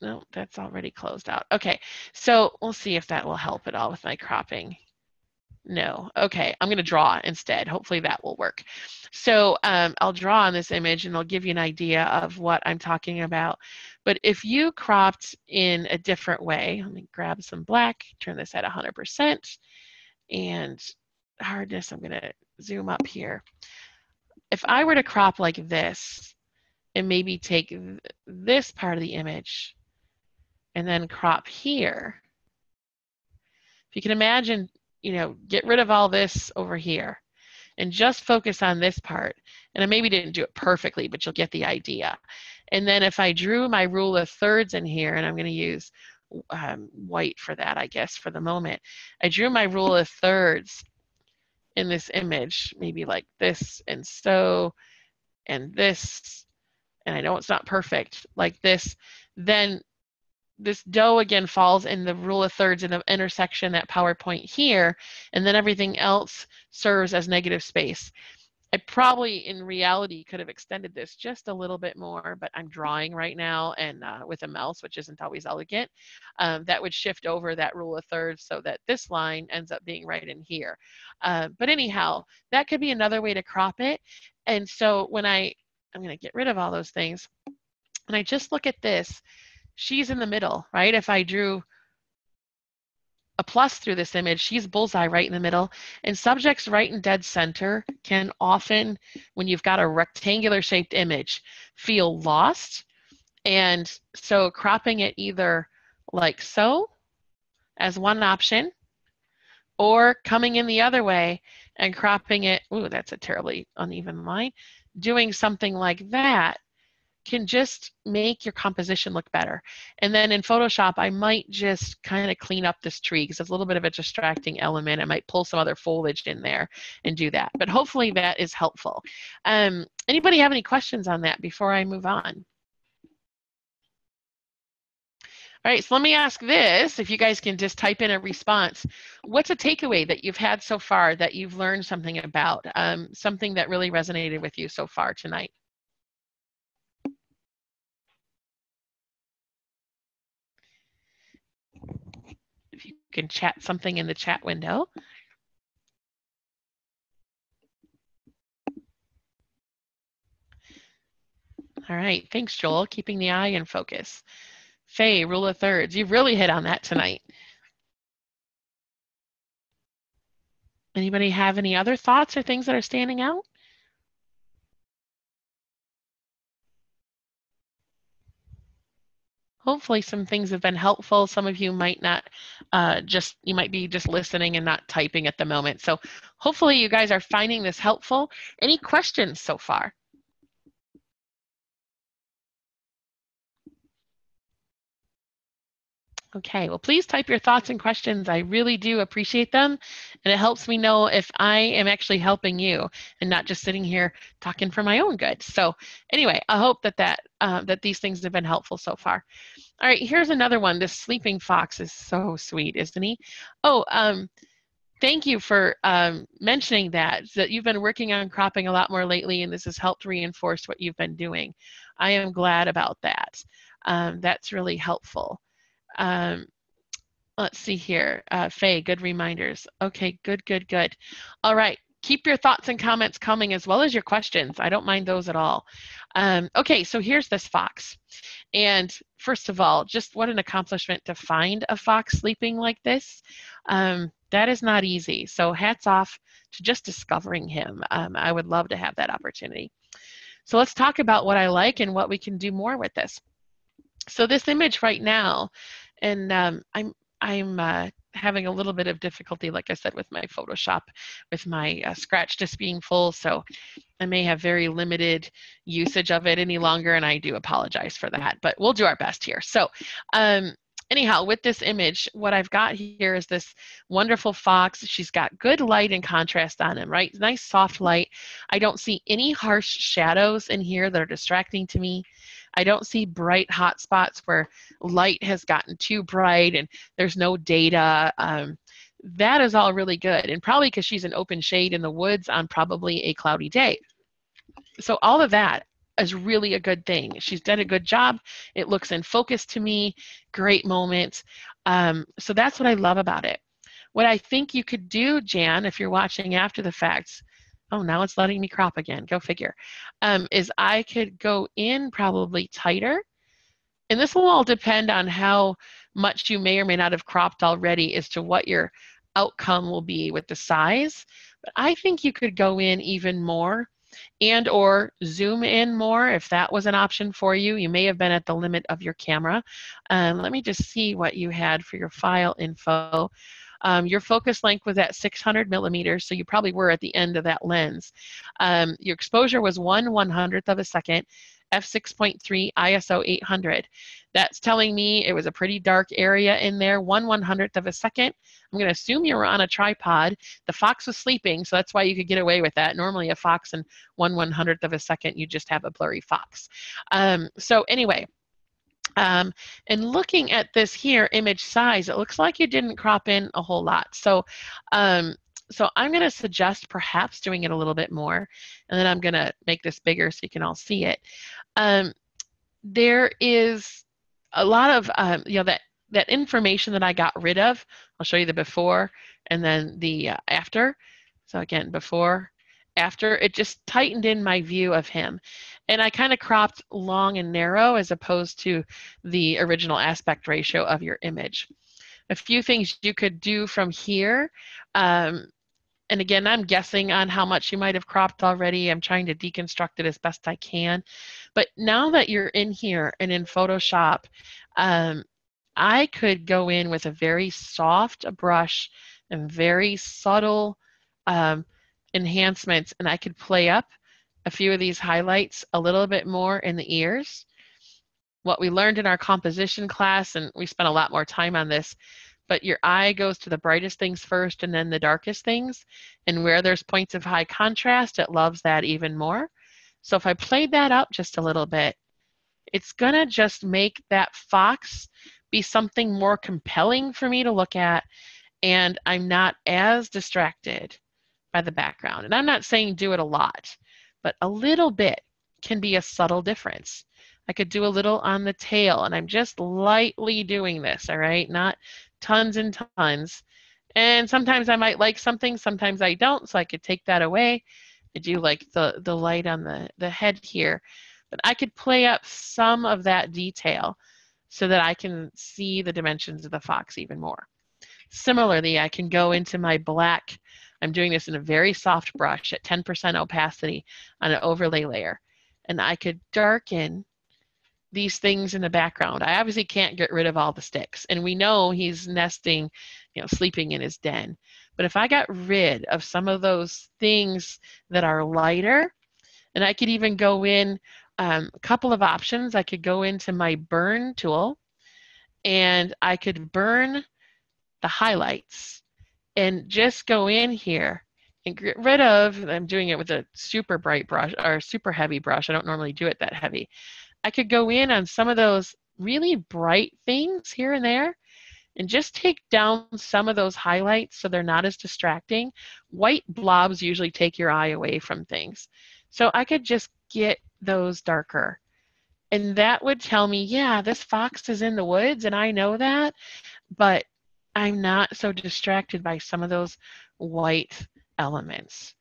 No, that's already closed out. Okay, so we'll see if that will help at all with my cropping. No, okay, I'm gonna draw instead. Hopefully that will work. So um, I'll draw on this image and I'll give you an idea of what I'm talking about. But if you cropped in a different way, let me grab some black, turn this at 100%, and hardness, I'm gonna zoom up here. If I were to crop like this and maybe take th this part of the image and then crop here, if you can imagine, you know, get rid of all this over here and just focus on this part. And I maybe didn't do it perfectly, but you'll get the idea. And then if I drew my rule of thirds in here, and I'm going to use um, white for that, I guess, for the moment. I drew my rule of thirds in this image, maybe like this and so, and this, and I know it's not perfect, like this, then this doe again falls in the rule of thirds in the intersection, that PowerPoint here, and then everything else serves as negative space. I probably in reality could have extended this just a little bit more, but I'm drawing right now and uh, with a mouse, which isn't always elegant, um, that would shift over that rule of thirds so that this line ends up being right in here. Uh, but anyhow, that could be another way to crop it. And so when I, I'm gonna get rid of all those things, and I just look at this, she's in the middle, right? If I drew a plus through this image, she's bullseye right in the middle. And subjects right in dead center can often, when you've got a rectangular shaped image, feel lost. And so cropping it either like so as one option, or coming in the other way and cropping it, ooh, that's a terribly uneven line, doing something like that can just make your composition look better. And then in Photoshop, I might just kind of clean up this tree because it's a little bit of a distracting element. I might pull some other foliage in there and do that. But hopefully that is helpful. Um, anybody have any questions on that before I move on? All right, so let me ask this, if you guys can just type in a response. What's a takeaway that you've had so far that you've learned something about, um, something that really resonated with you so far tonight? Can chat something in the chat window. All right, thanks, Joel. Keeping the eye in focus. Faye, rule of thirds. You've really hit on that tonight. Anybody have any other thoughts or things that are standing out? Hopefully some things have been helpful. Some of you might not uh, just, you might be just listening and not typing at the moment. So hopefully you guys are finding this helpful. Any questions so far? Okay, well, please type your thoughts and questions. I really do appreciate them. And it helps me know if I am actually helping you and not just sitting here talking for my own good. So anyway, I hope that, that, uh, that these things have been helpful so far. All right, here's another one. This sleeping fox is so sweet, isn't he? Oh, um, thank you for um, mentioning that, that you've been working on cropping a lot more lately and this has helped reinforce what you've been doing. I am glad about that. Um, that's really helpful. Um, let's see here. Uh, Faye, good reminders. Okay, good, good, good. All right, keep your thoughts and comments coming as well as your questions. I don't mind those at all. Um, okay, so here's this fox. And first of all, just what an accomplishment to find a fox sleeping like this. Um, that is not easy. So hats off to just discovering him. Um, I would love to have that opportunity. So let's talk about what I like and what we can do more with this. So this image right now and um, I'm I'm uh, having a little bit of difficulty, like I said, with my Photoshop, with my uh, scratch just being full. So I may have very limited usage of it any longer, and I do apologize for that. But we'll do our best here. So um, anyhow, with this image, what I've got here is this wonderful fox. She's got good light and contrast on him, right? Nice soft light. I don't see any harsh shadows in here that are distracting to me. I don't see bright hot spots where light has gotten too bright and there's no data. Um, that is all really good. And probably because she's an open shade in the woods on probably a cloudy day. So all of that is really a good thing. She's done a good job. It looks in focus to me. Great moment. Um, so that's what I love about it. What I think you could do, Jan, if you're watching after the facts, oh, now it's letting me crop again, go figure, um, is I could go in probably tighter. And this will all depend on how much you may or may not have cropped already as to what your outcome will be with the size. But I think you could go in even more and or zoom in more if that was an option for you. You may have been at the limit of your camera. Um, let me just see what you had for your file info. Um, your focus length was at 600 millimeters, so you probably were at the end of that lens. Um, your exposure was one one hundredth of a second, f6.3 ISO 800. That's telling me it was a pretty dark area in there, one one hundredth of a second. I'm going to assume you were on a tripod. The fox was sleeping, so that's why you could get away with that. Normally, a fox in one one hundredth of a second, you just have a blurry fox. Um, so anyway, um, and looking at this here image size, it looks like you didn't crop in a whole lot. So, um, so I'm going to suggest perhaps doing it a little bit more, and then I'm going to make this bigger so you can all see it. Um, there is a lot of um, you know that that information that I got rid of. I'll show you the before and then the uh, after. So again, before, after, it just tightened in my view of him. And I kind of cropped long and narrow as opposed to the original aspect ratio of your image. A few things you could do from here. Um, and again, I'm guessing on how much you might have cropped already. I'm trying to deconstruct it as best I can. But now that you're in here and in Photoshop, um, I could go in with a very soft brush and very subtle um, enhancements, and I could play up a few of these highlights a little bit more in the ears. What we learned in our composition class, and we spent a lot more time on this, but your eye goes to the brightest things first and then the darkest things. And where there's points of high contrast, it loves that even more. So if I played that up just a little bit, it's gonna just make that fox be something more compelling for me to look at and I'm not as distracted by the background. And I'm not saying do it a lot, but a little bit can be a subtle difference. I could do a little on the tail and I'm just lightly doing this, all right? Not tons and tons. And sometimes I might like something, sometimes I don't, so I could take that away. I do like the, the light on the, the head here. But I could play up some of that detail so that I can see the dimensions of the fox even more. Similarly, I can go into my black, I'm doing this in a very soft brush at 10% opacity on an overlay layer, and I could darken these things in the background. I obviously can't get rid of all the sticks, and we know he's nesting, you know, sleeping in his den. But if I got rid of some of those things that are lighter, and I could even go in um, a couple of options. I could go into my burn tool and I could burn the highlights and just go in here and get rid of, I'm doing it with a super bright brush or super heavy brush. I don't normally do it that heavy. I could go in on some of those really bright things here and there and just take down some of those highlights so they're not as distracting. White blobs usually take your eye away from things. So I could just get those darker. And that would tell me, yeah, this fox is in the woods and I know that, but I'm not so distracted by some of those white elements.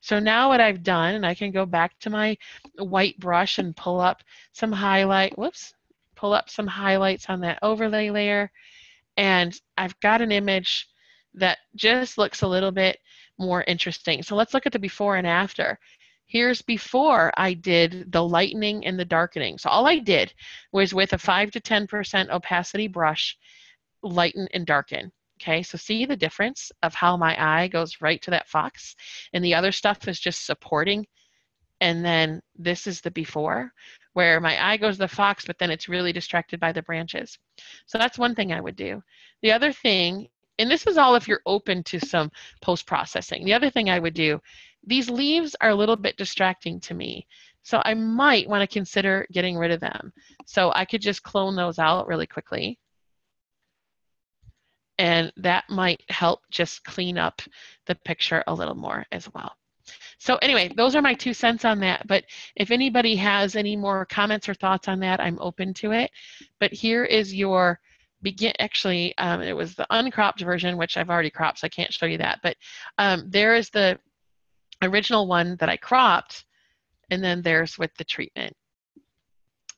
So now what I've done, and I can go back to my white brush and pull up some highlight, whoops, pull up some highlights on that overlay layer. And I've got an image that just looks a little bit more interesting. So let's look at the before and after. Here's before I did the lightening and the darkening. So all I did was with a 5 to 10% opacity brush, lighten and darken. Okay, so see the difference of how my eye goes right to that fox and the other stuff is just supporting. And then this is the before where my eye goes to the fox, but then it's really distracted by the branches. So that's one thing I would do. The other thing, and this is all if you're open to some post-processing. The other thing I would do these leaves are a little bit distracting to me. So I might want to consider getting rid of them. So I could just clone those out really quickly. And that might help just clean up the picture a little more as well. So anyway, those are my two cents on that. But if anybody has any more comments or thoughts on that, I'm open to it. But here is your begin, actually, um, it was the uncropped version, which I've already cropped, so I can't show you that. But um, there is the original one that I cropped, and then there's with the treatment.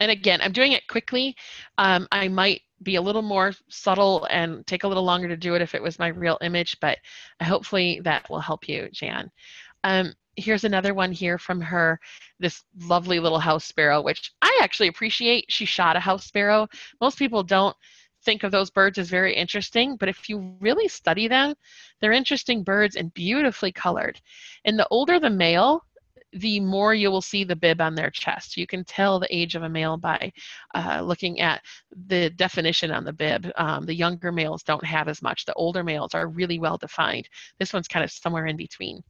And again, I'm doing it quickly. Um, I might be a little more subtle and take a little longer to do it if it was my real image, but hopefully that will help you, Jan. Um, here's another one here from her, this lovely little house sparrow, which I actually appreciate. She shot a house sparrow. Most people don't think of those birds as very interesting, but if you really study them, they're interesting birds and beautifully colored. And the older the male, the more you will see the bib on their chest. You can tell the age of a male by uh, looking at the definition on the bib. Um, the younger males don't have as much. The older males are really well defined. This one's kind of somewhere in between.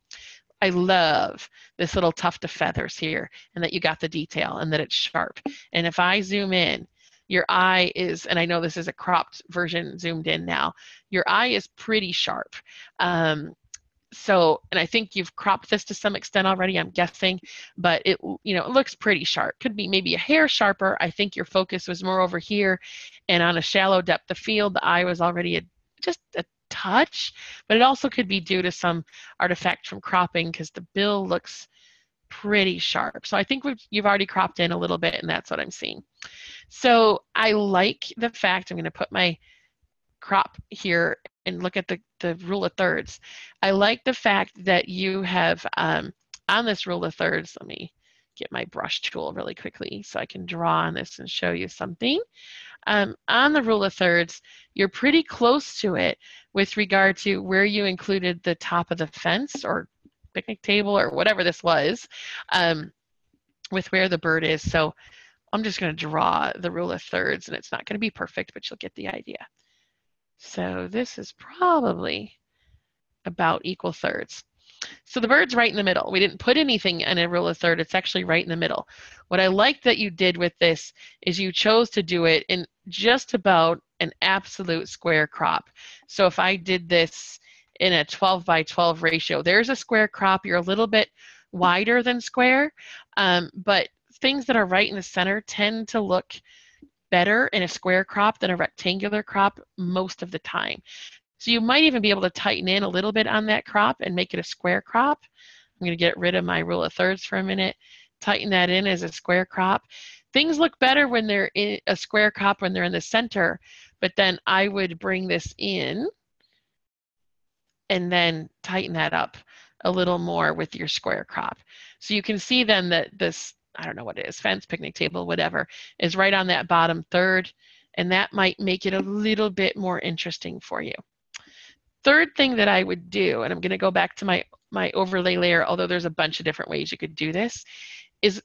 I love this little tuft of feathers here and that you got the detail and that it's sharp. And if I zoom in, your eye is, and I know this is a cropped version zoomed in now, your eye is pretty sharp. Um, so, and I think you've cropped this to some extent already, I'm guessing, but it, you know, it looks pretty sharp. Could be maybe a hair sharper. I think your focus was more over here and on a shallow depth of field, the eye was already a, just a touch, but it also could be due to some artifact from cropping because the bill looks pretty sharp. So I think you've already cropped in a little bit and that's what I'm seeing. So I like the fact, I'm gonna put my crop here and look at the, the rule of thirds. I like the fact that you have um, on this rule of thirds, let me get my brush tool really quickly so I can draw on this and show you something. Um, on the rule of thirds, you're pretty close to it with regard to where you included the top of the fence or picnic table or whatever this was um, with where the bird is. So I'm just going to draw the rule of thirds and it's not going to be perfect, but you'll get the idea. So this is probably about equal thirds. So the bird's right in the middle. We didn't put anything in a rule of third. It's actually right in the middle. What I like that you did with this is you chose to do it in just about an absolute square crop. So if I did this in a 12 by 12 ratio, there's a square crop. You're a little bit wider than square, um, but things that are right in the center tend to look better in a square crop than a rectangular crop most of the time. So you might even be able to tighten in a little bit on that crop and make it a square crop. I'm going to get rid of my rule of thirds for a minute, tighten that in as a square crop. Things look better when they're in a square crop when they're in the center, but then I would bring this in and then tighten that up a little more with your square crop. So you can see then that this I don't know what it is, fence, picnic table, whatever, is right on that bottom third, and that might make it a little bit more interesting for you. Third thing that I would do, and I'm gonna go back to my, my overlay layer, although there's a bunch of different ways you could do this, is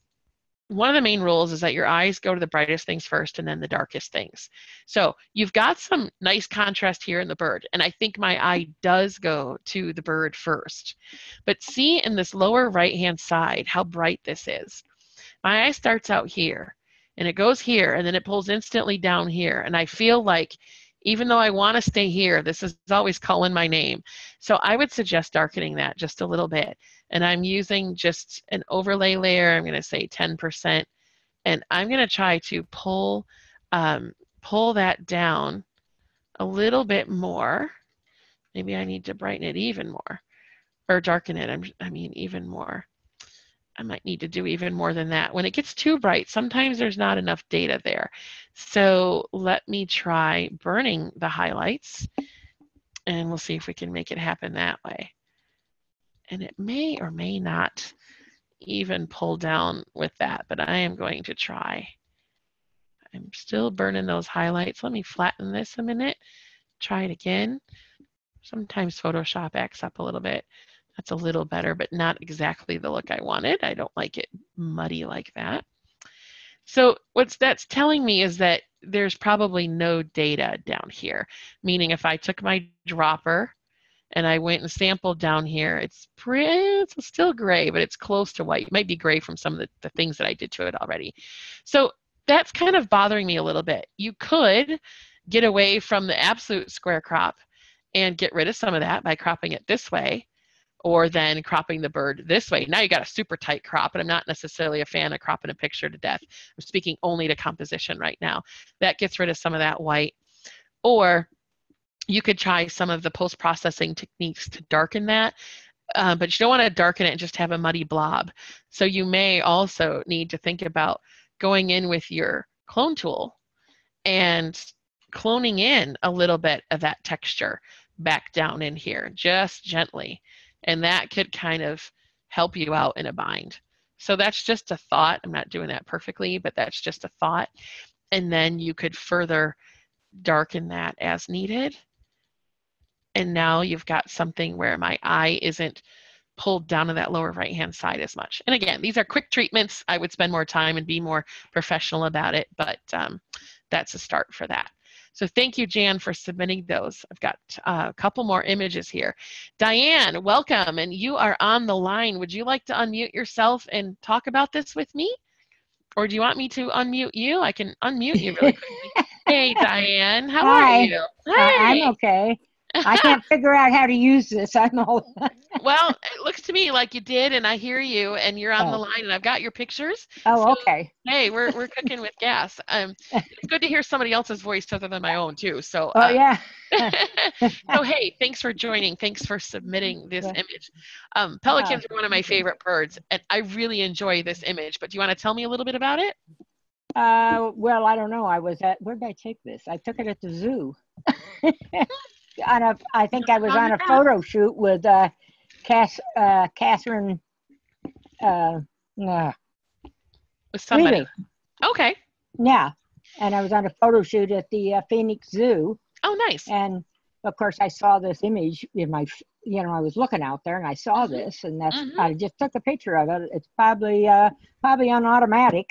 one of the main rules is that your eyes go to the brightest things first and then the darkest things. So you've got some nice contrast here in the bird, and I think my eye does go to the bird first. But see in this lower right-hand side how bright this is. My eye starts out here and it goes here and then it pulls instantly down here. And I feel like even though I want to stay here, this is always calling my name. So I would suggest darkening that just a little bit. And I'm using just an overlay layer. I'm going to say 10%. And I'm going to try to pull, um, pull that down a little bit more. Maybe I need to brighten it even more or darken it. I'm, I mean, even more. I might need to do even more than that. When it gets too bright, sometimes there's not enough data there. So let me try burning the highlights and we'll see if we can make it happen that way. And it may or may not even pull down with that, but I am going to try. I'm still burning those highlights. Let me flatten this a minute. Try it again. Sometimes Photoshop acts up a little bit. That's a little better, but not exactly the look I wanted. I don't like it muddy like that. So what's that's telling me is that there's probably no data down here, meaning if I took my dropper and I went and sampled down here, it's pretty, it's still gray, but it's close to white. It might be gray from some of the, the things that I did to it already. So that's kind of bothering me a little bit. You could get away from the absolute square crop and get rid of some of that by cropping it this way or then cropping the bird this way. Now you got a super tight crop, and I'm not necessarily a fan of cropping a picture to death. I'm speaking only to composition right now. That gets rid of some of that white. Or you could try some of the post-processing techniques to darken that, uh, but you don't want to darken it and just have a muddy blob. So you may also need to think about going in with your clone tool and cloning in a little bit of that texture back down in here, just gently and that could kind of help you out in a bind. So that's just a thought. I'm not doing that perfectly, but that's just a thought. And then you could further darken that as needed. And now you've got something where my eye isn't pulled down to that lower right hand side as much. And again, these are quick treatments. I would spend more time and be more professional about it, but um, that's a start for that. So thank you, Jan, for submitting those. I've got uh, a couple more images here. Diane, welcome, and you are on the line. Would you like to unmute yourself and talk about this with me? Or do you want me to unmute you? I can unmute you really quickly. hey, Diane, how Hi. are you? Uh, I'm okay. I can't figure out how to use this. I'm all. well, it looks to me like you did, and I hear you, and you're on the Oh. line, and I've got your pictures. oh, So- okay. Hey, we're we're cooking with gas. Um, it's good to hear somebody else's voice other than my own too. So, Oh, uh, yeah. so hey, thanks for joining. Thanks for submitting this Yeah. image. Um, pelicans are one of my favorite birds, and I really enjoy this image. But do you want to tell me a little bit about it? Uh, well, I don't know. I was at, where did I take this? I took it at the zoo. On a, I think I was on a photo shoot with uh, Cass, uh, Catherine. Uh, nah, With somebody. Levy. Okay. Yeah. And I was on a photo shoot at the uh, Phoenix Zoo. Oh, nice. And of course, I saw this image in my, f- you know, I was looking out there and I saw Mhm. this, and that's Mhm. I just took a picture of it. It's probably uh, probably on automatic.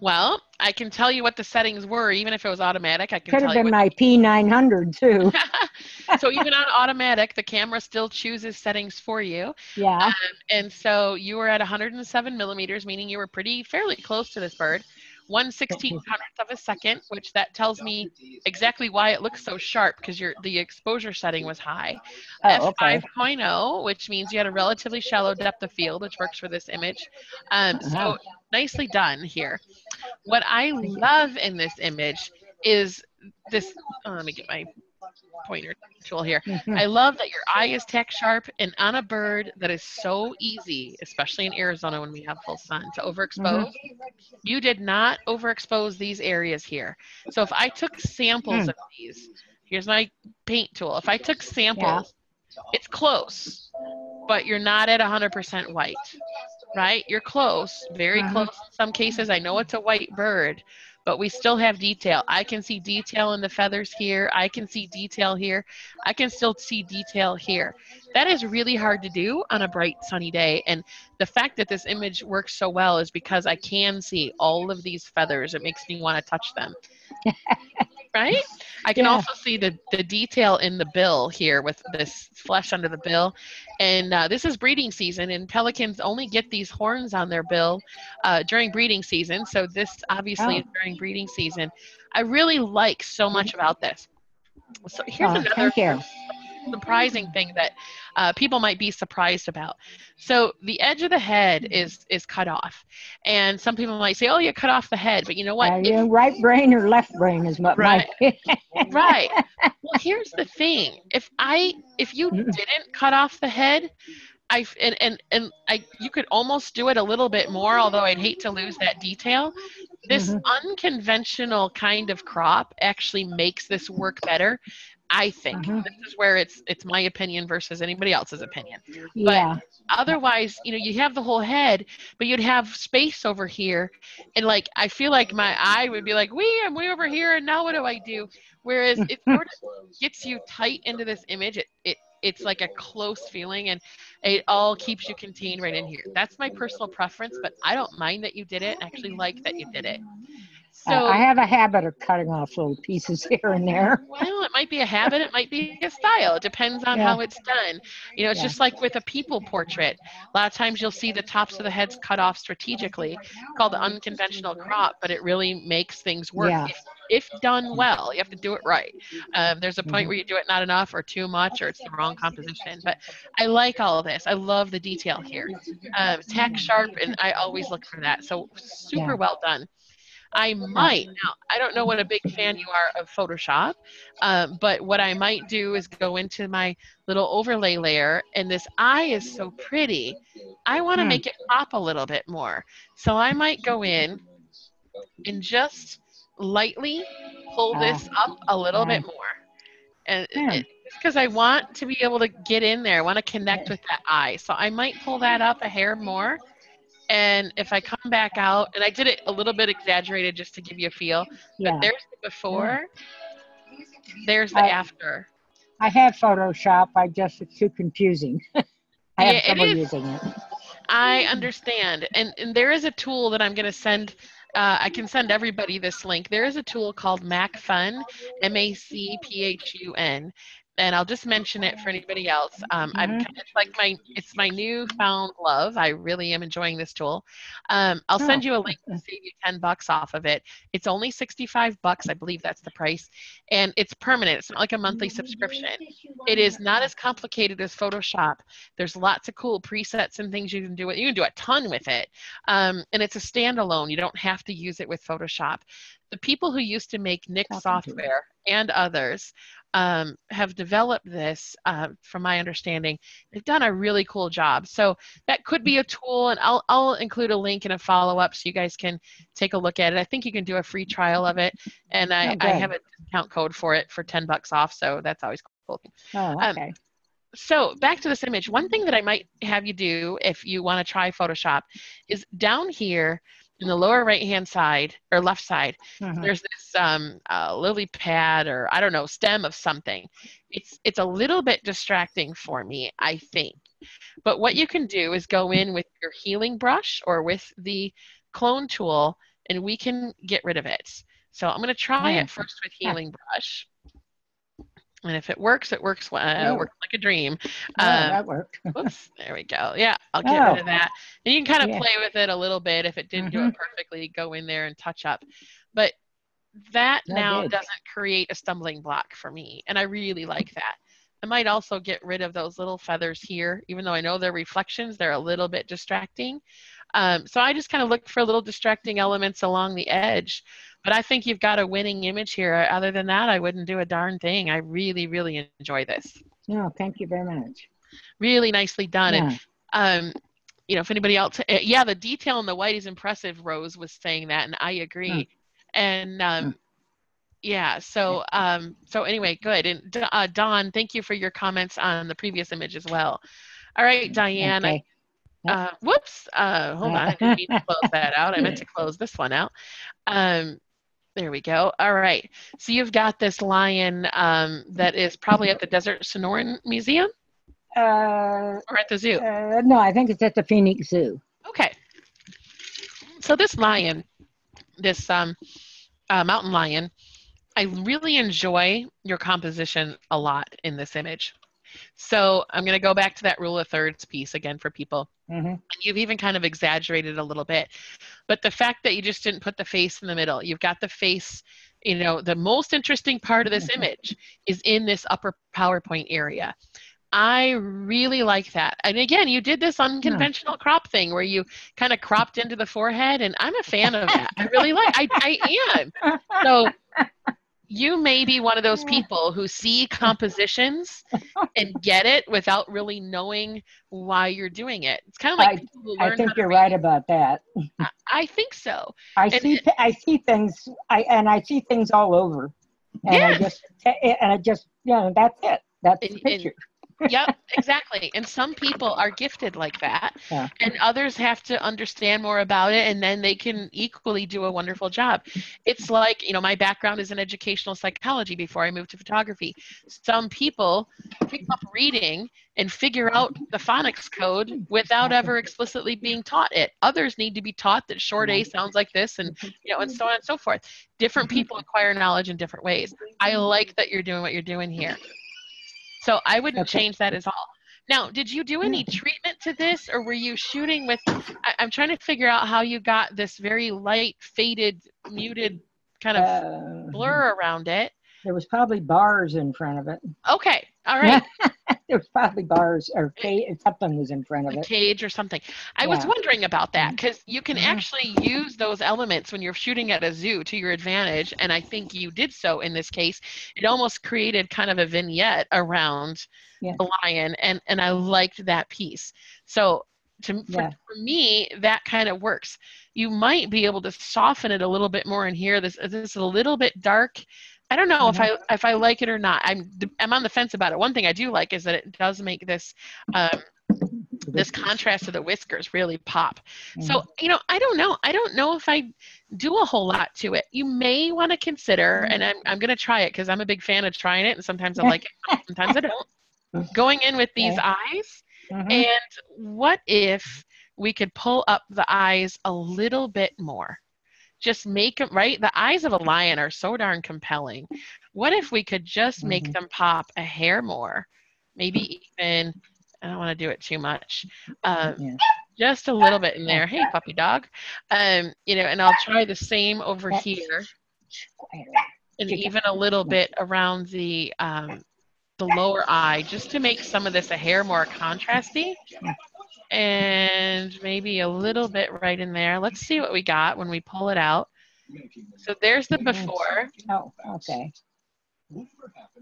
Well, I can tell you what the settings were, even if it was automatic. I can Could tell have you. been my P900 too. so even on automatic, the camera still chooses settings for you. Yeah. Um, and so you were at 107 millimeters, meaning you were pretty fairly close to this bird. One sixteen hundredth of a second, which that tells me exactly why it looks so sharp because your the exposure setting was high. Oh, okay. F5.0, which means you had a relatively shallow depth of field, which works for this image. Um, so Uh-huh. nicely done here. What I love in this image is this. oh, let me get my pointer tool here. Mhm. I love that your eye is tack sharp and on a bird that is so easy, especially in Arizona when we have full sun, to overexpose. You did not overexpose these areas here. So if I took samples Hmm. of these, here's my paint tool. If I took samples, it's close, but you're not at 100% white, right? You're close, very Uh-huh. close in some cases. I know it's a white bird, but we still have detail. I can see detail in the feathers here. I can see detail here. I can still see detail here. That is really hard to do on a bright sunny day. And the fact that this image works so well is because I can see all of these feathers. It makes me want to touch them. right? I can Yeah. also see the, the detail in the bill here with this flesh under the bill. And uh, this is breeding season, and pelicans only get these horns on their bill uh, during breeding season. So this obviously Oh. is during breeding season. I really like so much about this. So here's Oh, another thank you. Surprising thing that uh, people might be surprised about. So the edge of the head is is cut off, and some people might say, "Oh, you cut off the head," but you know what? Are If- right brain or left brain is what Right. my. right. Well, here's the thing: if I if you Mm. didn't cut off the head, I, and and and I you could almost do it a little bit more, although I'd hate to lose that detail. This Mhm. unconventional kind of crop actually makes this work better. I think Mhm. this is where it's it's my opinion versus anybody else's opinion. yeah. Otherwise, you know, you have the whole head, but you'd have space over here, and like I feel like my eye would be like, "Wee, I'm way over here, and now what do I do?" Whereas it sort of gets you tight into this image. It it it's like a close feeling, and it all keeps you contained right in here. That's my personal preference, but I don't mind that you did it. I actually like that you did it. So. I I have a habit of cutting off little pieces here and there. Well, it might be a habit, it might be a style. It depends on Yeah. how it's done. You know, it's Yeah. just like with a people portrait. A lot of times you'll see the tops of the heads cut off strategically, called the unconventional crop, but it really makes things work Yeah. if, if done well. You have to do it right. Um, there's a point Mhm. where you do it not enough or too much or it's the wrong composition. But I like all of this. I love the detail here. Um, tack sharp, and I always look for that. So super well done. I might now. I don't know what a big fan you are of Photoshop, um, but what I might do is go into my little overlay layer, and this eye is so pretty. I want to Hmm. make it pop a little bit more, so I might go in and just lightly pull Ah. this up a little bit more, and Hmm. because I want to be able to get in there. I want to connect with that eye, so I might pull that up a hair more. And if I come back out, and I did it a little bit exaggerated just to give you a feel, Yeah. but there's the before, there's the I- after. I have Photoshop. I just it's too confusing. I have Yeah, trouble using it. I understand. And, and there is a tool that I'm going to send. Uh, I can send everybody this link. There is a tool called Macphun, M A C P H U N. And I'll just mention it for anybody else. Um, I'm Mhm. kind of like my, it's my newfound love. I really am enjoying this tool. Um, I'll send Oh. you a link to save you 10 bucks off of it. It's only 65 bucks. I believe that's the price. And it's permanent. It's not like a monthly subscription. It is not as complicated as Photoshop. There's lots of cool presets and things you can do. It. You can do a ton with it, um, and it's a standalone. You don't have to use it with Photoshop. The people who used to make Nick Talking software and others um, have developed this. Uh, from my understanding, they've done a really cool job. So that could be a tool, and I'll I'll include a link and a follow up so you guys can take a look at it. I think you can do a free trial of it, and I, Oh, I have a discount code for it for 10 bucks off. So that's always cool. Oh, Um, okay. So back to this image. One thing that I might have you do if you want to try Photoshop is down here in the lower right hand side or left side, Mhm. there's this um, uh, lily pad or I don't know stem of something. It's it's a little bit distracting for me, I think. But what you can do is go in with your healing brush or with the clone tool, and we can get rid of it. So I'm going to try Oh. it first with healing brush. And if it works, it works. well- Uh, Oh. works like a dream. Oh, Um, that worked. Whoops, there we go. Yeah, I'll get Oh. rid of that. And you can kind of Yeah. play with it a little bit. If it didn't do it perfectly, go in there and touch up. But that now doesn't create a stumbling block for me. And I really like that. I might also get rid of those little feathers here, even though I know they're reflections, they're a little bit distracting. Um, so I just kind of look for little distracting elements along the edge. But I think you've got a winning image here. Other than that, I wouldn't do a darn thing. I really, really enjoy this. No, thank you very much. Really nicely done. And um, you know, if anybody else, uh, yeah, the detail in the white is impressive. Rose was saying that, and I agree. And um, yeah, so um, so anyway, good. And uh, Don, thank you for your comments on the previous image as well. All right, Diane. Okay. Uh, whoops. Uh, hold on. I didn't mean to close that out. I meant to close this one out. Um, there we go. All right. So you've got this lion um, that is probably at the Desert Sonoran Museum Uh, or at the zoo. uh, no, I think it's at the Phoenix Zoo. Okay. So this lion, this um, uh, mountain lion, I really enjoy your composition a lot in this image. So I'm going to go back to that rule of thirds piece again for people. hmm And you've even kind of exaggerated a little bit. But the fact that you just didn't put the face in the middle, you've got the face, you know, the most interesting part of this image is in this upper power point area. I really like that. And again, you did this unconventional crop thing where you kind of cropped into the forehead, and I'm a fan of that. I really like I, I am. So you may be one of those people who see compositions and get it without really knowing why you're doing it. It's kind of like I- I think you're read. right about that. I, I think so. I And see, I see things, I and I see things all over, and I just, and I just, you know, that's it. That's And- the and- picture. Yep, exactly. And some people are gifted like that, Yeah. and others have to understand more about it, and then they can equally do a wonderful job. It's like, you know, my background is in educational psychology before I moved to photography. Some people pick up reading and figure out the phonics code without ever explicitly being taught it. Others need to be taught that short A sounds like this, and you know, and so on and so forth. Different mm-hmm. people acquire knowledge in different ways. I like that you're doing what you're doing here. So I wouldn't Okay. change that at all. Now, did you do any treatment to this, or were you shooting with? I, I'm trying to figure out how you got this very light, faded, muted kind of Uh, blur around it. There was probably bars in front of it. Okay, all right, There was probably bars or ca- something was in front of a it. cage or something. I was wondering about that because you can Mhm. actually use those elements when you're shooting at a zoo to your advantage, and I think you did so in this case. It almost created kind of a vignette around Yeah. the lion, and and I liked that piece. So. To, for, Yeah. for me, that kind of works. You might be able to soften it a little bit more in here. This, this is a little bit dark. I don't know if mm-hmm. I if I like it or not. I'm I'm on the fence about it. One thing I do like is that it does make this um, this contrast to the whiskers really pop. So, mm-hmm. you know, I don't know. I don't know if I do a whole lot to it. You may want to consider, mm-hmm. and I'm, I'm going to try it because I'm a big fan of trying it, and sometimes I like it, sometimes I don't. Going in with these eyes Mhm. And what if we could pull up the eyes a little bit more? Just make them, right? The eyes of a lion are so darn compelling. What if we could just make Mhm. them pop a hair more? Maybe even, I don't want to do it too much. Um, Yeah. just a little bit in there. Hey, puppy dog. Um, you know, and I'll try the same over here and even a little bit around the um, the lower eye, just to make some of this a hair more contrasty. And maybe a little bit right in there. Let's see what we got when we pull it out. So there's the before, Oh, okay.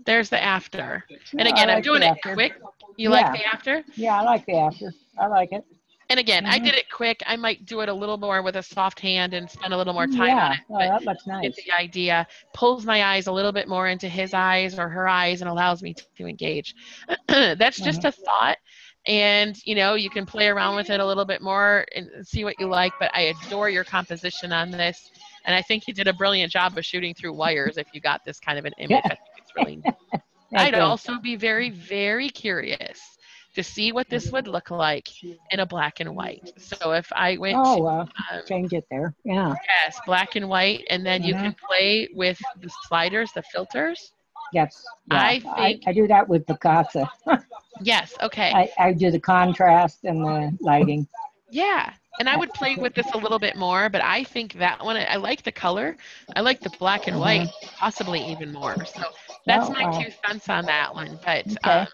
there's the after. And again, I'm doing it quick. You like the after? Yeah, I like the after. I like it. And again, I Mhm. did it quick. I might do it a little more with a soft hand and spend a little more time yeah. on it. Oh, But that looks get the idea. Pulls my eyes a little bit more into his eyes or her eyes and allows me to, to engage. That's just a thought. And you know, you can play around with it a little bit more and see what you like. But I adore your composition on this. And I think you did a brilliant job of shooting through wires if you got this kind of an image. I think it's really neat. I'd also be very, very curious to see what this would look like in a black and white. So if I went Oh, to um, change it there. Yeah. yes, black and white, and then you Mhm. can play with the sliders, the filters. Yes. Yeah. I I, think- I do that with Picasa. Yes, okay. I, I do the contrast and the lighting. yeah. And I would play with this a little bit more, but I think that one, I like the color. I like the black and white, possibly even more. So that's Oh, my wow. two cents on that one. But, Okay. um,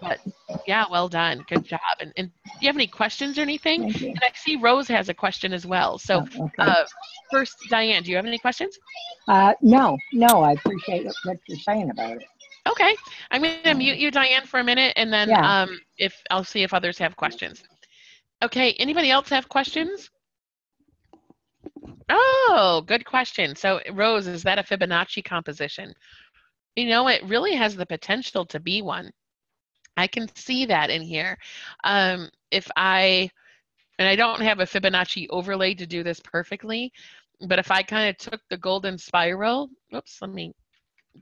but yeah, well done. Good job. And, and do you have any questions or anything? And I see Rose has a question as well. So Oh, okay. uh, first, Diane, do you have any questions? Uh, no, no, I appreciate what- you're saying about it. Okay, I'm going to mute you, Diane, for a minute, and then Yeah. um, if I'll see if others have questions. Okay, anybody else have questions? Oh, good question. So, Rose, is that a Fibonacci composition? You know, it really has the potential to be one. I can see that in here. Um, if I, and I don't have a Fibonacci overlay to do this perfectly, but if I kind of took the golden spiral, oops, let me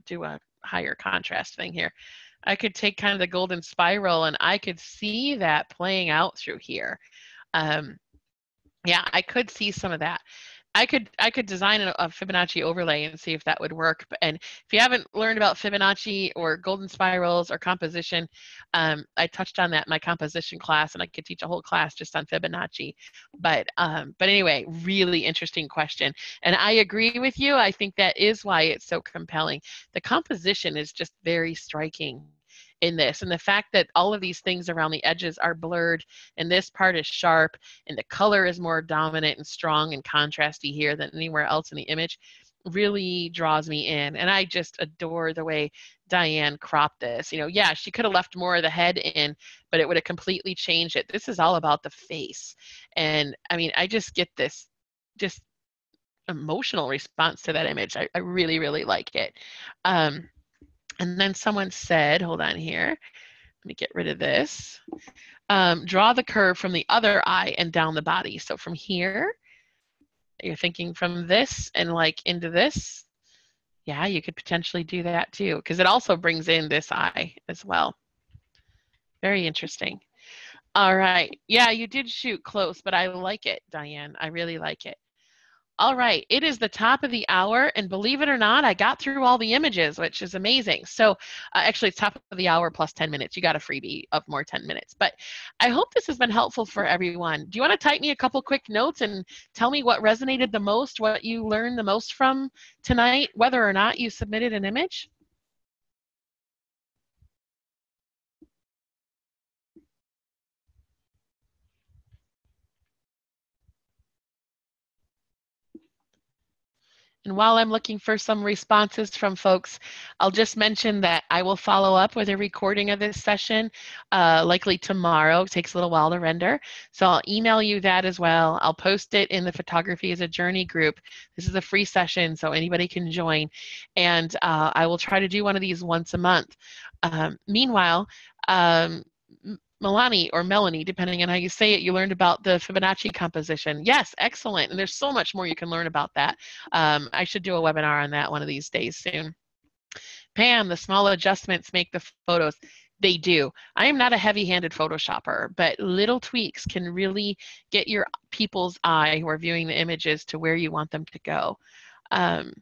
do a higher contrast thing here. I could take kind of the golden spiral and I could see that playing out through here. Um, yeah, I could see some of that. I could I could design a, a Fibonacci overlay and see if that would work. And if you haven't learned about Fibonacci or golden spirals or composition, um, I touched on that in my composition class, and I could teach a whole class just on Fibonacci. But um, but anyway, really interesting question, and I agree with you. I think that is why it's so compelling. The composition is just very striking in this, and the fact that all of these things around the edges are blurred, and this part is sharp, and the color is more dominant and strong and contrasty here than anywhere else in the image really draws me in and i just adore the way diane cropped this. You know yeah she could have left more of the head in but it would have completely changed it. This is all about the face and i mean i just get this just emotional response to that image. I, I really really like it. Um and then someone said hold on here let me get rid of this um, draw the curve from the other eye and down the body. So from here, you're thinking from this and like into this. Yeah, you could potentially do that too, because it also brings in this eye as well. Very interesting. All right. Yeah, you did shoot close, but I like it, Diane. I really like it. All right, it is the top of the hour, and believe it or not, I got through all the images, which is amazing. So, uh, actually, it's top of the hour plus 10 minutes. You got a freebie of more 10 minutes. But I hope this has been helpful for everyone. Do you want to type me a couple quick notes and tell me what resonated the most, what you learned the most from tonight, whether or not you submitted an image? And while I'm looking for some responses from folks, I'll just mention that I will follow up with a recording of this session, uh, likely tomorrow. It takes a little while to render. So I'll email you that as well. I'll post it in the Photography as a Journey group. This is a free session, so anybody can join. And uh, I will try to do one of these once a month. Um, meanwhile, um, Melanie or Melanie, depending on how you say it, you learned about the Fibonacci composition. Yes, excellent. And there's so much more you can learn about that. Um, I should do a webinar on that one of these days soon. Pam, the small adjustments make the photos. They do. I am not a heavy handed Photoshopper, but little tweaks can really get your people's eye who are viewing the images to where you want them to go. Um,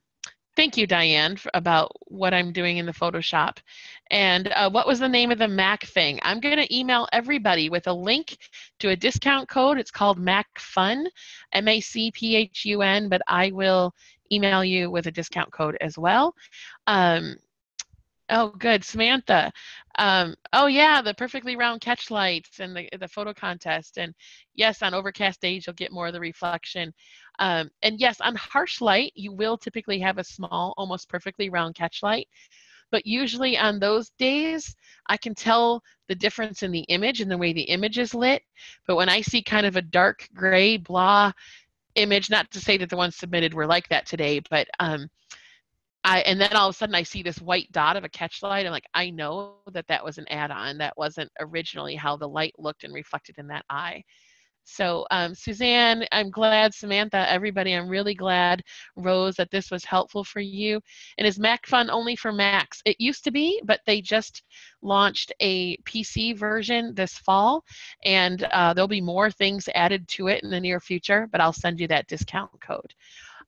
thank you, Diane, about what I'm doing in the Photoshop. And uh, what was the name of the Mac thing? I'm going to email everybody with a link to a discount code. It's called Mac Fun, M A C P H U N, but I will email you with a discount code as well. Um, oh, good. Samantha. Um, oh, yeah, the perfectly round catch lights and the, the photo contest. And yes, on overcast days, you'll get more of the reflection. Um, and yes, on harsh light, you will typically have a small, almost perfectly round catch light. But usually on those days, I can tell the difference in the image and the way the image is lit. But when I see kind of a dark gray blah image, not to say that the ones submitted were like that today, but um, I and then all of a sudden I see this white dot of a catch light. I'm like, I know that that was an add-on. That wasn't originally how the light looked and reflected in that eye. So um, Suzanne, I'm glad, Samantha, everybody, I'm really glad, Rose, that this was helpful for you. And is Macphun only for Macs? It used to be, but they just launched a PC version this fall, and uh, there'll be more things added to it in the near future, but I'll send you that discount code.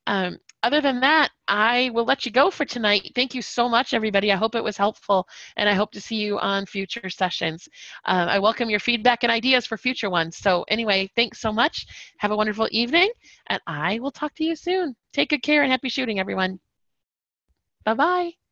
Um, other than that, I will let you go for tonight. Thank you so much, everybody. I hope it was helpful, and I hope to see you on future sessions. Uh, I welcome your feedback and ideas for future ones. So anyway, thanks so much. Have a wonderful evening, and I will talk to you soon. Take good care and happy shooting, everyone. Bye-bye.